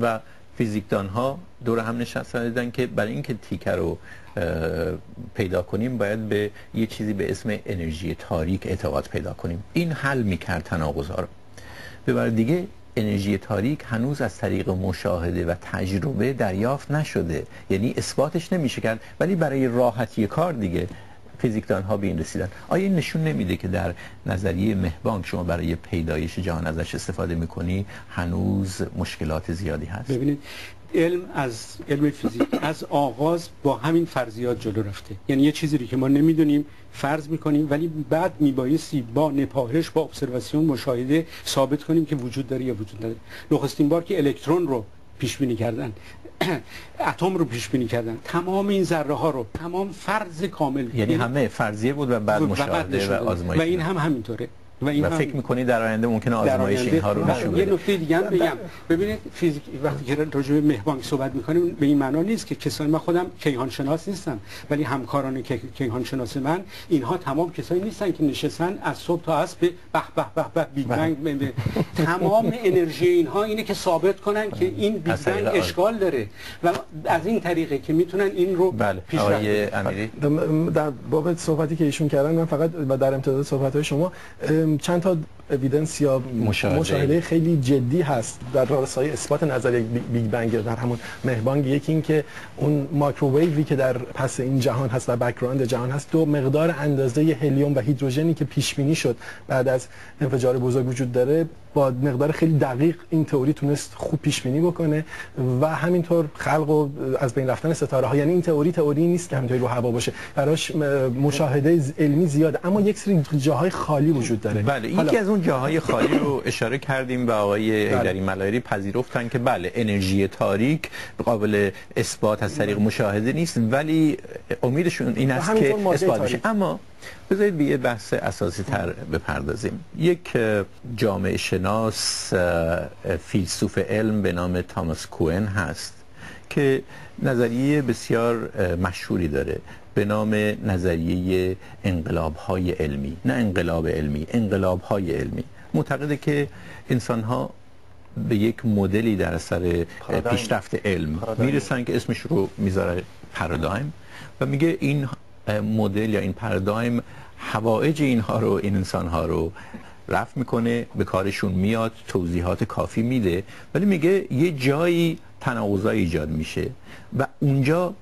و فیزیکدان ها دور هم نشستن دیدن که برای اینکه تیکه رو پیدا کنیم باید به یه چیزی به اسم انرژی تاریک اعتقاد پیدا کنیم. این حل می‌کرد تناقض ها رو. به دیگه انرژی تاریک هنوز از طریق مشاهده و تجربه دریافت نشده. یعنی اثباتش نمیشه کرد ولی برای راحتی کار دیگه فیزیکدان ها به این رسیدن. آیا این نشون نمیده که در نظریه مهبانگ شما برای پیدایش جهان ازش استفاده می‌کنی؟ هنوز مشکلات زیادی هست. ببینید علم از علم فیزیک از آغاز با همین فرضیات جلو رفته. یعنی یه چیزی رو که ما نمی‌دونیم فرض می‌کنیم ولی بعد میبایستی با نپاهش با ابزرواسیون مشاهده ثابت کنیم که وجود داره یا وجود نداره. نخستین بار که الکترون رو پیش بینی کردن [CLEARS THROAT] اتم رو پیش بینی کردن تمام این ذره ها رو تمام فرض کامل یعنی همه فرضیه بود و بعد مشاهده و, و آزمایش و این هم همینطوره. و این و فکر می‌کنی در آینده ممکنه آزمایش اینها رو نشون بده؟ یه نکته دیگه هم بگم. ببینید فیزیک وقتی که راجع به مهبانگ صحبت می‌کنیم به این معنا نیست که کسانی من خودم کیهان شناس نیستم ولی همکاران که کیهان شناس من اینها تمام کسایی نیستن که نشستن از صبح تا عصر به به به به به بیگ بنگ تمام انرژی اینها اینه که ثابت کنن که این بیگ بنگ اشکال داره. و از این طریقه که می‌تونن این رو بله. پیش امیری. در باب صحبتی که ایشون کردن من فقط در امتداد صحبت های شما چند تا evidence یا مشاهده. مشاهده خیلی جدی هست. در راستای اثبات نظریه بیگ بنگ در همون مهبانگ یکی این که اون microwave ی که در پس این جهان هست و background جهان هست دو مقدار اندازه هلیوم و هیدروژنی که پیش بینی شد بعد از انفجار بزرگ وجود داره با مقدار خیلی دقیق این تئوری تونست خوب پیش بینی بکنه و همینطور خلق و از بین رفتن ستاره ها یعنی این تئوری تئوری نیست که همینطوری رو هوا باشه. براش مشاهده علمی زیاده. اما یک سری جاهای خالی وجود داره. بله یکی از اون جاهای خالی رو اشاره کردیم و آقای هیدری ملایری پذیرفتن که بله انرژی تاریک قابل اثبات از طریق مشاهده نیست ولی امیدشون این است که اثبات بشه. اما بذارید به یه بحث اساسی تر بپردازیم. یک جامعه شناس فیلسوف علم به نام تاماس کوئن هست که نظریه بسیار مشهوری داره. به نام نظریه انقلاب های علمی. نه انقلاب علمی انقلاب های علمی. معتقده که انسان ها به یک مدلی در اثر پیشرفت علم می‌رسن که اسمش رو می‌ذاره پارادایم و میگه این مدل یا این پارادایم حوائج اینها رو این انسان ها رو رفع می‌کنه به کارشون میاد توضیحات کافی میده ولی میگه یه جایی تناقضای ایجاد میشه و اونجا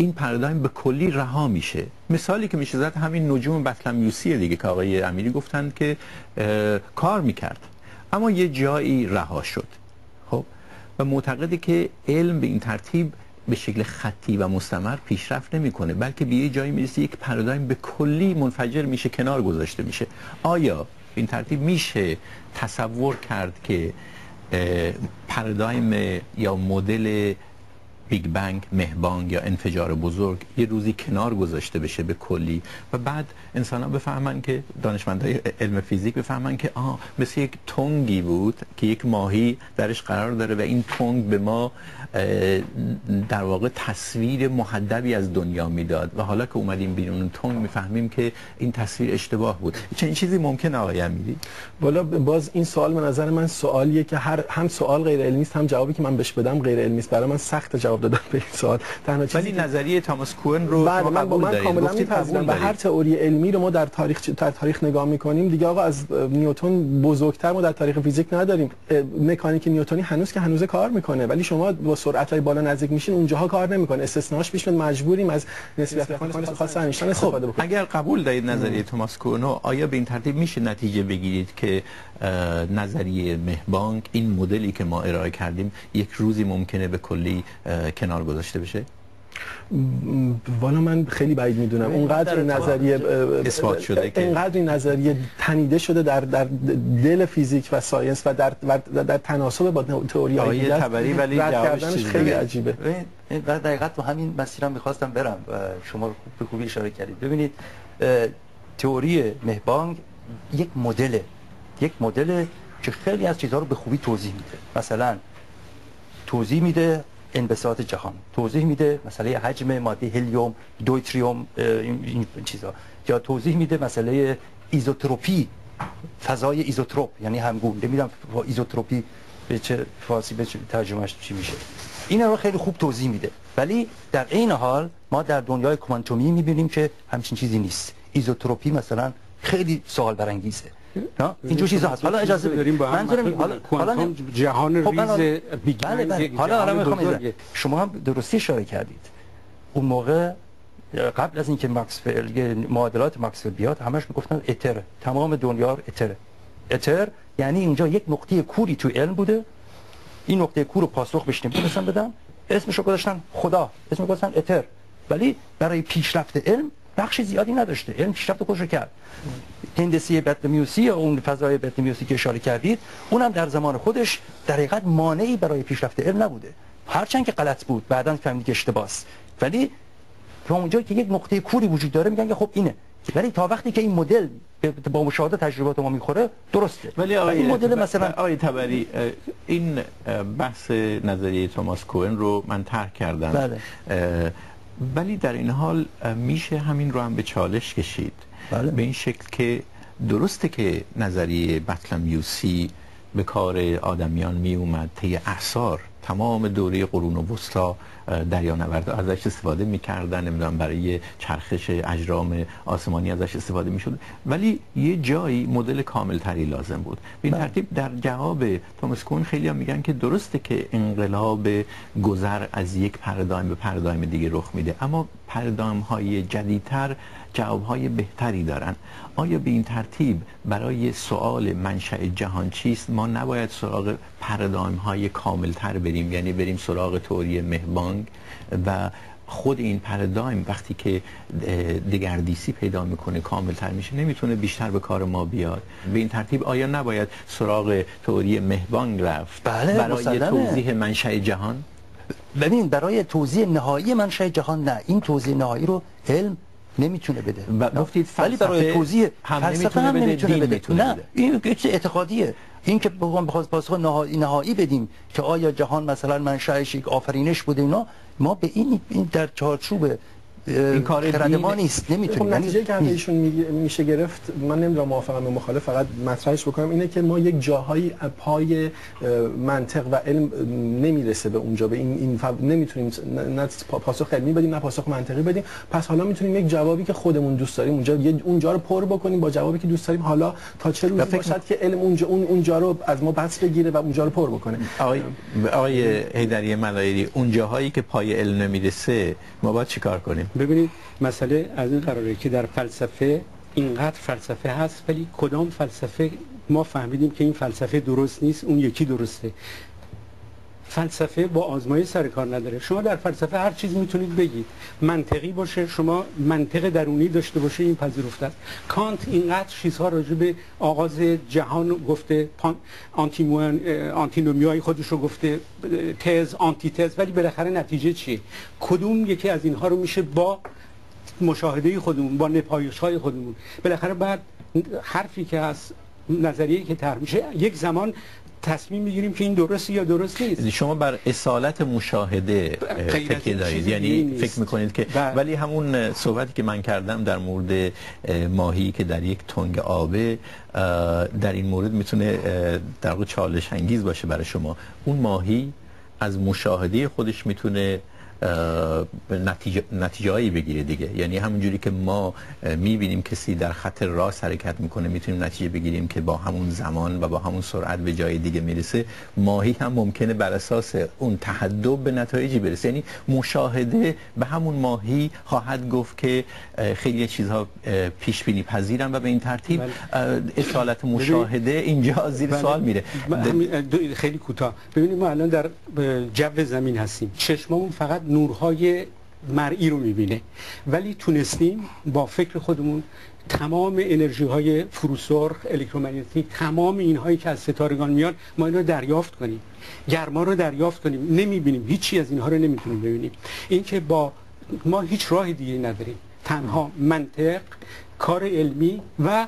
این پارادایم به کلی رها میشه. مثالی که میشه زد همین نجوم بطلمیوسی دیگه که آقای امیری گفتند که کار می‌کرد. اما یه جایی رها شد. خب؟ و معتقده که علم به این ترتیب به شکل خطی و مستمر پیشرفت نمی‌کنه بلکه به یه جایی می‌رسه یک پارادایم به کلی منفجر میشه کنار گذاشته میشه. آیا این ترتیب میشه تصور کرد که پارادایم یا مدل بیگ بنگ مهبانگ یا انفجار بزرگ یه روزی کنار گذاشته بشه به کلی و بعد انسان ها بفهمن که دانشمندای علم فیزیک بفهمن که آه مثل یک تونگی بود که یک ماهی درش قرار داره و این تونگ به ما در واقع تصویر محدبی از دنیا می‌داد و حالا که اومدیم بیرون تونگ می‌فهمیم که این تصویر اشتباه بود. چه این چیزی ممکن آقای امیری؟ والا باز این سوال به نظر من سوالیه که هر هم سوال غیر علمی است هم جوابی که من بهش بدم غیر علمی است. برای من سخت جواب دادن به این سوال. تنها چیزی ولی نظریه تاماس کوئن رو شما قبول دارید. من کاملا میپذیرم و هر تئوری علمی رو ما در تاریخ در تاریخ نگاه می‌کنیم. دیگه آقا از نیوتن بزرگتر ما در تاریخ فیزیک نداریم. مکانیک نیوتنی هنوز که هنوز کار می‌کنه. ولی شما با سرعت‌های بالا نزدیک میشین اونجاها کار نمی‌کنه. استثناش پیش مجبوریم از نسبیت خاص خاص اینشتین استفاده بکنیم. اگر قبول دارید نظریه توماس کوئن آیا به این ترتیب میشه نتیجه بگیرید که نظریه مهبانگ این مدلی که ما ارائه کردیم یک روزی ممکنه به کلی کنار گذاشته بشه؟ والا من خیلی بعید می‌دونم. اونقدر این نظریه اثبات شده که اینقدر این نظریه تنیده شده در در دل فیزیک و ساینس و در در, در تناسب با تئوری های تبری ولی جوابش خیلی عجیبه. و دقیقاً تو همین مسیرم می‌خواستم برم. و شما به خوبی اشاره کردید. ببینید تئوری مهبانگ یک مدل یک مدل که خیلی از چیزها رو به خوبی توضیح میده. مثلا توضیح میده انبساط جهان. توضیح میده مسئله حجم ماده هلیوم دویتریوم این چیزا. یا توضیح میده مسئله ایزوتروپی فضای ایزوتروپ یعنی همگون. نمی‌دونم ایزوتروپی به چه فارسی به ترجمهش چی میشه. اینا رو خیلی خوب توضیح میده. ولی در این حال ما در دنیای کوانتومی می‌بینیم که همچین چیزی نیست. ایزوتروپی مثلا خیلی سوال برانگیزه اینجور چیزا هست. حالا اجازه بدید. منظورم حالا حالا جهان ریز بیگ بله. بله حالا حالا می‌خوام شما هم درستی اشاره کردید. اون موقع قبل از اینکه ماکسول معادلات ماکسول بیاد همش می‌گفتن اتر. تمام دنیا اتر. اتر یعنی اینجا یک نقطه کوری تو علم بوده. این نقطه کور رو پاسخ بهش نمی‌تونستن بدن. اسمشو گذاشتن خدا. اسمش گذاشتن اتر. ولی برای پیشرفت علم بخش زیادی نداشته. علم پیشرفت خودش رو کرد. هندسی بطلمیوسی یا اون فضای بطلمیوسی که اشاره کردید اونم در زمان خودش در حقیقت مانعی برای پیشرفت علم نبوده. هرچند که غلط بود بعدا فهمیدیم که اشتباس. ولی تا اونجا که یک نقطه کوری وجود داره میگن که خب اینه. ولی تا وقتی که این مدل با مشاهده تجربات ما می‌خوره درسته. ولی آقای این مدل مثلا آقای تبری این بحث نظریه توماس کوئن رو من طرح کردم. بله. ولی در این حال میشه همین رو هم به چالش کشید. بله. به این شکل که درسته که نظریه بطلمیوسی به کار آدمیان می اومد طی احصار تمام دوره قرون وسطا دریانورد ازش استفاده می‌کردن نمی‌دونم برای چرخش اجرام آسمانی ازش استفاده می‌شد ولی یه جایی مدل کامل تری لازم بود. به این ترتیب در جواب توماس کون خیلی هم میگن که درسته که انقلاب گذر از یک پارادایم به پارادایم دیگه رخ میده. اما پارادایم های جدیدتر جواب های بهتری دارن. آیا به این ترتیب برای سوال منشأ جهان چیست؟ ما نباید سراغ پارادایم های کامل تر بریم یعنی بریم سراغ تئوری مهبانگ و خود این پارادایم وقتی که دگردیسی پیدا می‌کنه کاملتر میشه نمی‌تونه بیشتر به کار ما بیاد. به این ترتیب آیا نباید سراغ تئوری مهبانگ رفت بله برای. توضیح منشأ جهان؟ ببین برای توضیح نهایی منشأ جهان نه. این توضیح نهایی رو علم نمی‌تونه بده. گفتید ولی برای توضیح هم نمی‌تونه هم بده، نمی‌تونه بده. نه. این یه اعتقادیه؟ این که بخوام بخواست پاسخ نهایی نهایی بدیم که آیا جهان مثلا منشأش یک آفرینش بوده اینا ما به این این در چارچوب این کار خرد ما نیست خب نمی‌تونیم نتیجه که ایشون میگه- میشه گرفت من نمی‌دونم موافقم یا مخالف فقط مطرحش بکنم اینه که ما یک جاهایی پای منطق و علم نمی‌رسه به اونجا به این, این ف... نمی‌تونیم نه- نه پا- پاسخ علمی بدیم نه پاسخ منطقی بدیم. پس حالا می‌تونیم یک جوابی که خودمون دوست داریم اونجا یه اونجا رو پر بکنیم با جوابی که دوست داریم. حالا تا چه روزی فکر باشد که علم اونجا اون اونجا رو از ما بس بگیره و اونجا رو پر بکنه. آقای آقای حیدری ملایری اون جاهایی که پای علم نمی‌رسه ما باید چیکار کنیم؟ ببینید مسئله از این قراره که در فلسفه اینقدر فلسفه هست ولی کدام فلسفه ما فهمیدیم که این فلسفه درست نیست اون یکی درسته. فلسفه با آزمایش سر کار نداره. شما در فلسفه هر چیز می‌تونید بگید. منطقی باشه شما منطق درونی داشته باشه این پذیرفته است. کانت اینقدر چیزها راجع به آغاز جهان گفته. آنتیمون آنتینومیای خودش رو گفته تز آنتی تز ولی بالاخره نتیجه چیه؟ کدوم یکی از اینها رو میشه با مشاهده خودمون با نپایش های خودمون. بالاخره بعد حرفی که هست نظریه که طرح میشه یک زمان تصمیم می‌گیریم که این درسته یا درست نیست شما بر اصالت مشاهده تکیه دارید یعنی. فکر می‌کنید که بله. ولی همون صحبتی که من کردم در مورد اه، ماهی که در یک تنگ آبه در این مورد می‌تونه در واقع چالش انگیز باشه برای شما اون ماهی از مشاهده خودش می‌تونه به نتیجه نتیجه‌ای بگیره دیگه. یعنی همونجوری که ما می‌بینیم کسی در خط راست حرکت می‌کنه می‌تونیم نتیجه بگیریم که با همون زمان و با همون سرعت به جای دیگه می‌رسه. ماهی هم ممکنه بر اساس اون تحدب به نتایجی برسه. یعنی مشاهده به همون ماهی خواهد گفت که خیلی چیزها پیش بینی پذیرن و به این ترتیب اه، اصالت مشاهده اینجا زیر بله. سوال میره. خیلی کوتاه. ببینید ما الان در جو زمین هستیم. چشممون فقط نورهای مرئی رو می‌بینه. ولی تونستیم با فکر خودمون تمام انرژی های فروسرخ الکترومگنتیک تمام اینهایی که از ستارگان میاد ما این رو دریافت کنیم. گرما رو دریافت کنیم. نمی‌بینیم. هیچی از اینها رو نمی‌تونیم ببینیم. این که با ما هیچ راه دیگه نداریم. تنها منطق کار علمی و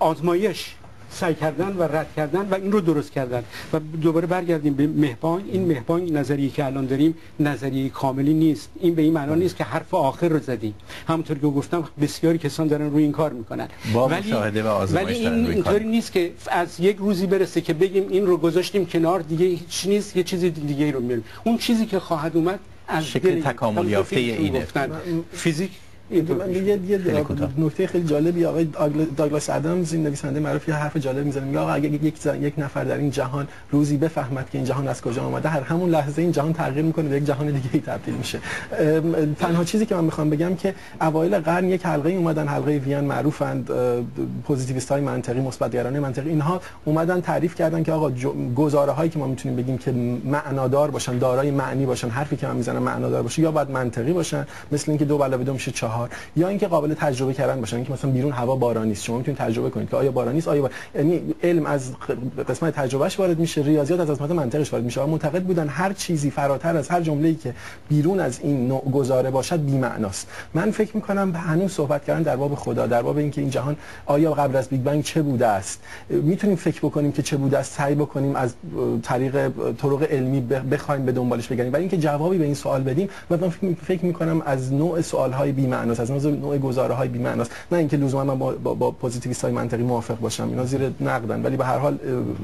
آزمایش سعی کردن و رد کردن و این رو درست کردن. و دوباره برگردیم به مهبانگ این مهبانگ نظریه که الان داریم نظریه کاملی نیست. این به این معنا نیست که حرف آخر رو زدیم. همونطور که گفتم بسیاری کسان دارن روی این کار می‌کنن. با مشاهده و آزمایش ولی این اینطوری نیست که از یک روزی برسه که بگیم این رو گذاشتیم کنار دیگه هیچ نیست یه چیز دیگه رو میاریم اون چیزی که خواهد اومد از شکل تکامل یافته اینه. گفتن. فیزیک من یه یه. نکته خیلی جالبی آقای داگل- داگلاس ادامز این نویسنده معروف یه حرف جالب می‌زنه میگه آقا اگه یک یک نفر در این جهان روزی بفهمد که این جهان از کجا آمده هر همون لحظه این جهان تغییر می‌کنه به یک جهان دیگه ای تبدیل میشه تنها چیزی که من می‌خوام بگم که اوایل قرن یک حلقه اومدن حلقه وین معروفند پوزیتیویست های منطقی مثبتگران منطقی اینها اومدن تعریف کردن که آقا گزاره هایی که ما می‌تونیم بگیم که معنادار باشن دارای معنی باشن حرفی که من می‌زنم معنادار باشه یا باید منطقی باشن مثل اینکه دو علاوه دو میشه چهار یا اینکه قابل تجربه کردن باشن که مثلا بیرون هوا بارانی است شما می‌تونید تجربه کنید که آیا بارانی است آیا بار... یعنی علم از قسمت تجربهش وارد میشه ریاضیات از قسمت منطقش وارد میشه. معتقد بودن هر چیزی فراتر از هر جمله‌ای که بیرون از این نوع گزاره باشد بی معناست من فکر می‌کنم هنوز صحبت کردن در باب خدا در باب اینکه این جهان آیا قبل از بیگ بنگ چه بوده است؟ می‌تونیم فکر بکنیم که چه بوده است سعی بکنیم از طریق طرق علمی بخوایم به دنبالش بگردیم. ولی اینکه جوابی به این سوال بدیم من فکر می‌کنم از نوع سوال های بی معناست از نوع گزاره های بی معناست نه اینکه لزوما من با, با, با پوزیتیویست های منطقی موافق باشم. اینا زیر نقدن. ولی به هر حال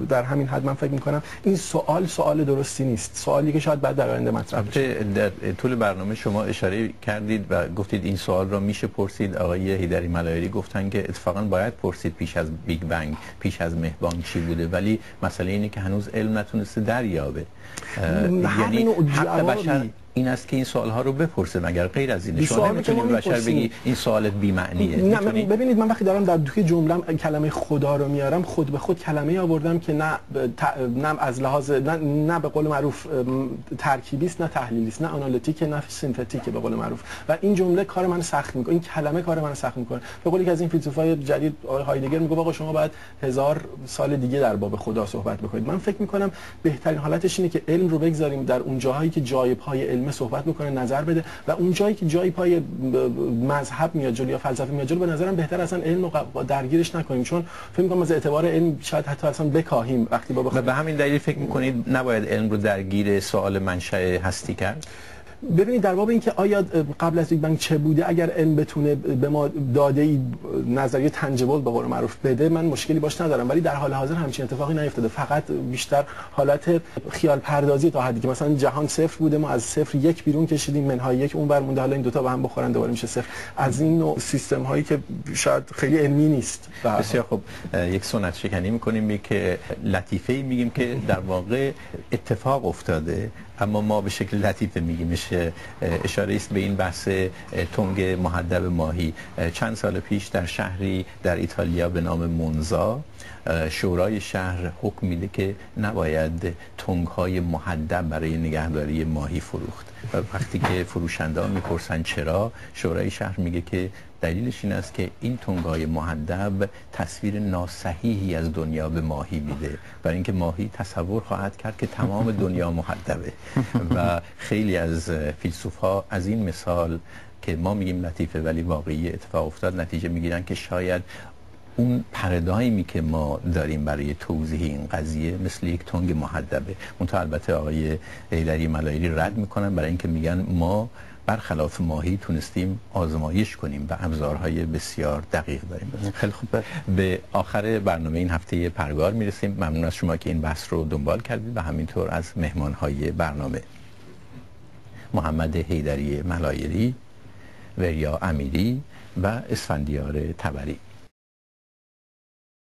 در همین حد من فکر می‌کنم این سوال سوال درستی نیست. سوالی که شاید بعد در آینده مطرح بشه. در طول برنامه شما اشاره کردید و گفتید این سوال را میشه پرسید. آقای حیدری ملایری گفتن که اتفاقا باید پرسید پیش از بیگ بنگ پیش از مهبانگ چی بوده. ولی مسئله اینه که هنوز علم نتونسته دریابه. یعنی حق بشر این است که این سوال ها رو بپرسه مگر غیر از اینه شما نمی‌تونید بشر بگی این سوالت بی معنیه نه می‌تونی... ببینید من وقتی دارم در دوی جمله کلمه خدا رو میارم خود به خود کلمه آوردم که نه ت... نه از لحاظ نه, نه به قول معروف ترکیبی است نه تحلیلی است نه analytic نه synthetic به قول معروف. و این جمله کار من سخت می‌کنه این کلمه کار من سخت می‌کنه. به قولی که از این فیلسوفای جدید آقای هایدگر میگه آقا شما باید هزار سال دیگه در باب خدا صحبت بکنید. من فکر می‌کنم بهترین حالتش اینه که علم رو بگذاریم در اون جاهایی که جای پای علم صحبت بکنه نظر بده و اون جایی که جای پای مذهب میاد جلو یا فلسفه میاد جلو به نظرم بهتر اصلا علم رو درگیرش نکنیم چون فکر می‌کنم از اعتبار علم شاید حتی اصلا بکاهیم وقتی با. به همین دلیل فکر می‌کنید نباید علم رو درگیر سوال منشأ هستی کرد ببینید در باب اینکه آیا قبل از بیگ بنگ چه بوده اگر علم بتونه به ما داده ای نظریه تنجبل به قول معروف بده من مشکلی باش ندارم. ولی در حال حاضر همچین اتفاقی نیفتاده. فقط بیشتر حالت خیال پردازی تا حدی که مثلا جهان صفر بوده ما از صفر یک بیرون کشیدیم منهای یک اون مونده حالا این دوتا با هم بخورن دوباره میشه صفر. از این نوع سیستم هایی که شاید خیلی علمی نیست. بسیار خب یک سنت شکنی می‌کنیم که لطیفه میگیم که در واقع اتفاق افتاده. اما ما به شکل لطیفه میگیم میشه اشاره است به این بحث تنگ محدب ماهی. چند سال پیش در شهری در ایتالیا به نام مونزا شورای شهر حکم میده که نباید تنگ های محدب برای نگهداری ماهی فروخت. و وقتی که فروشندان می‌پرسن چرا شورای شهر میگه که دلیلش این است که این تنگ های محدب تصویر ناصحیحی از دنیا به ماهی میده. برای اینکه ماهی تصور خواهد کرد که تمام دنیا محدبه و خیلی از فیلسوف ها از این مثال که ما میگیم لطیفه ولی واقعی اتفاق افتاد نتیجه می‌گیرن که شاید اون پرادایمی که ما داریم برای توضیح این قضیه مثل یک تنگ محدبه. اون تا البته آقای ایدری ملایری رد می‌کنن برای اینکه میگن ما برخلاف ماهی تونستیم آزمایش کنیم و ابزارهای بسیار دقیق داریم. خیلی خوب. به آخر برنامه این هفته پرگار می‌رسیم. ممنون از شما که این بحث رو دنبال کردید و همینطور از مهمانهای برنامه. محمد حیدری ملایری وریا امیری و اسفندیار تبری.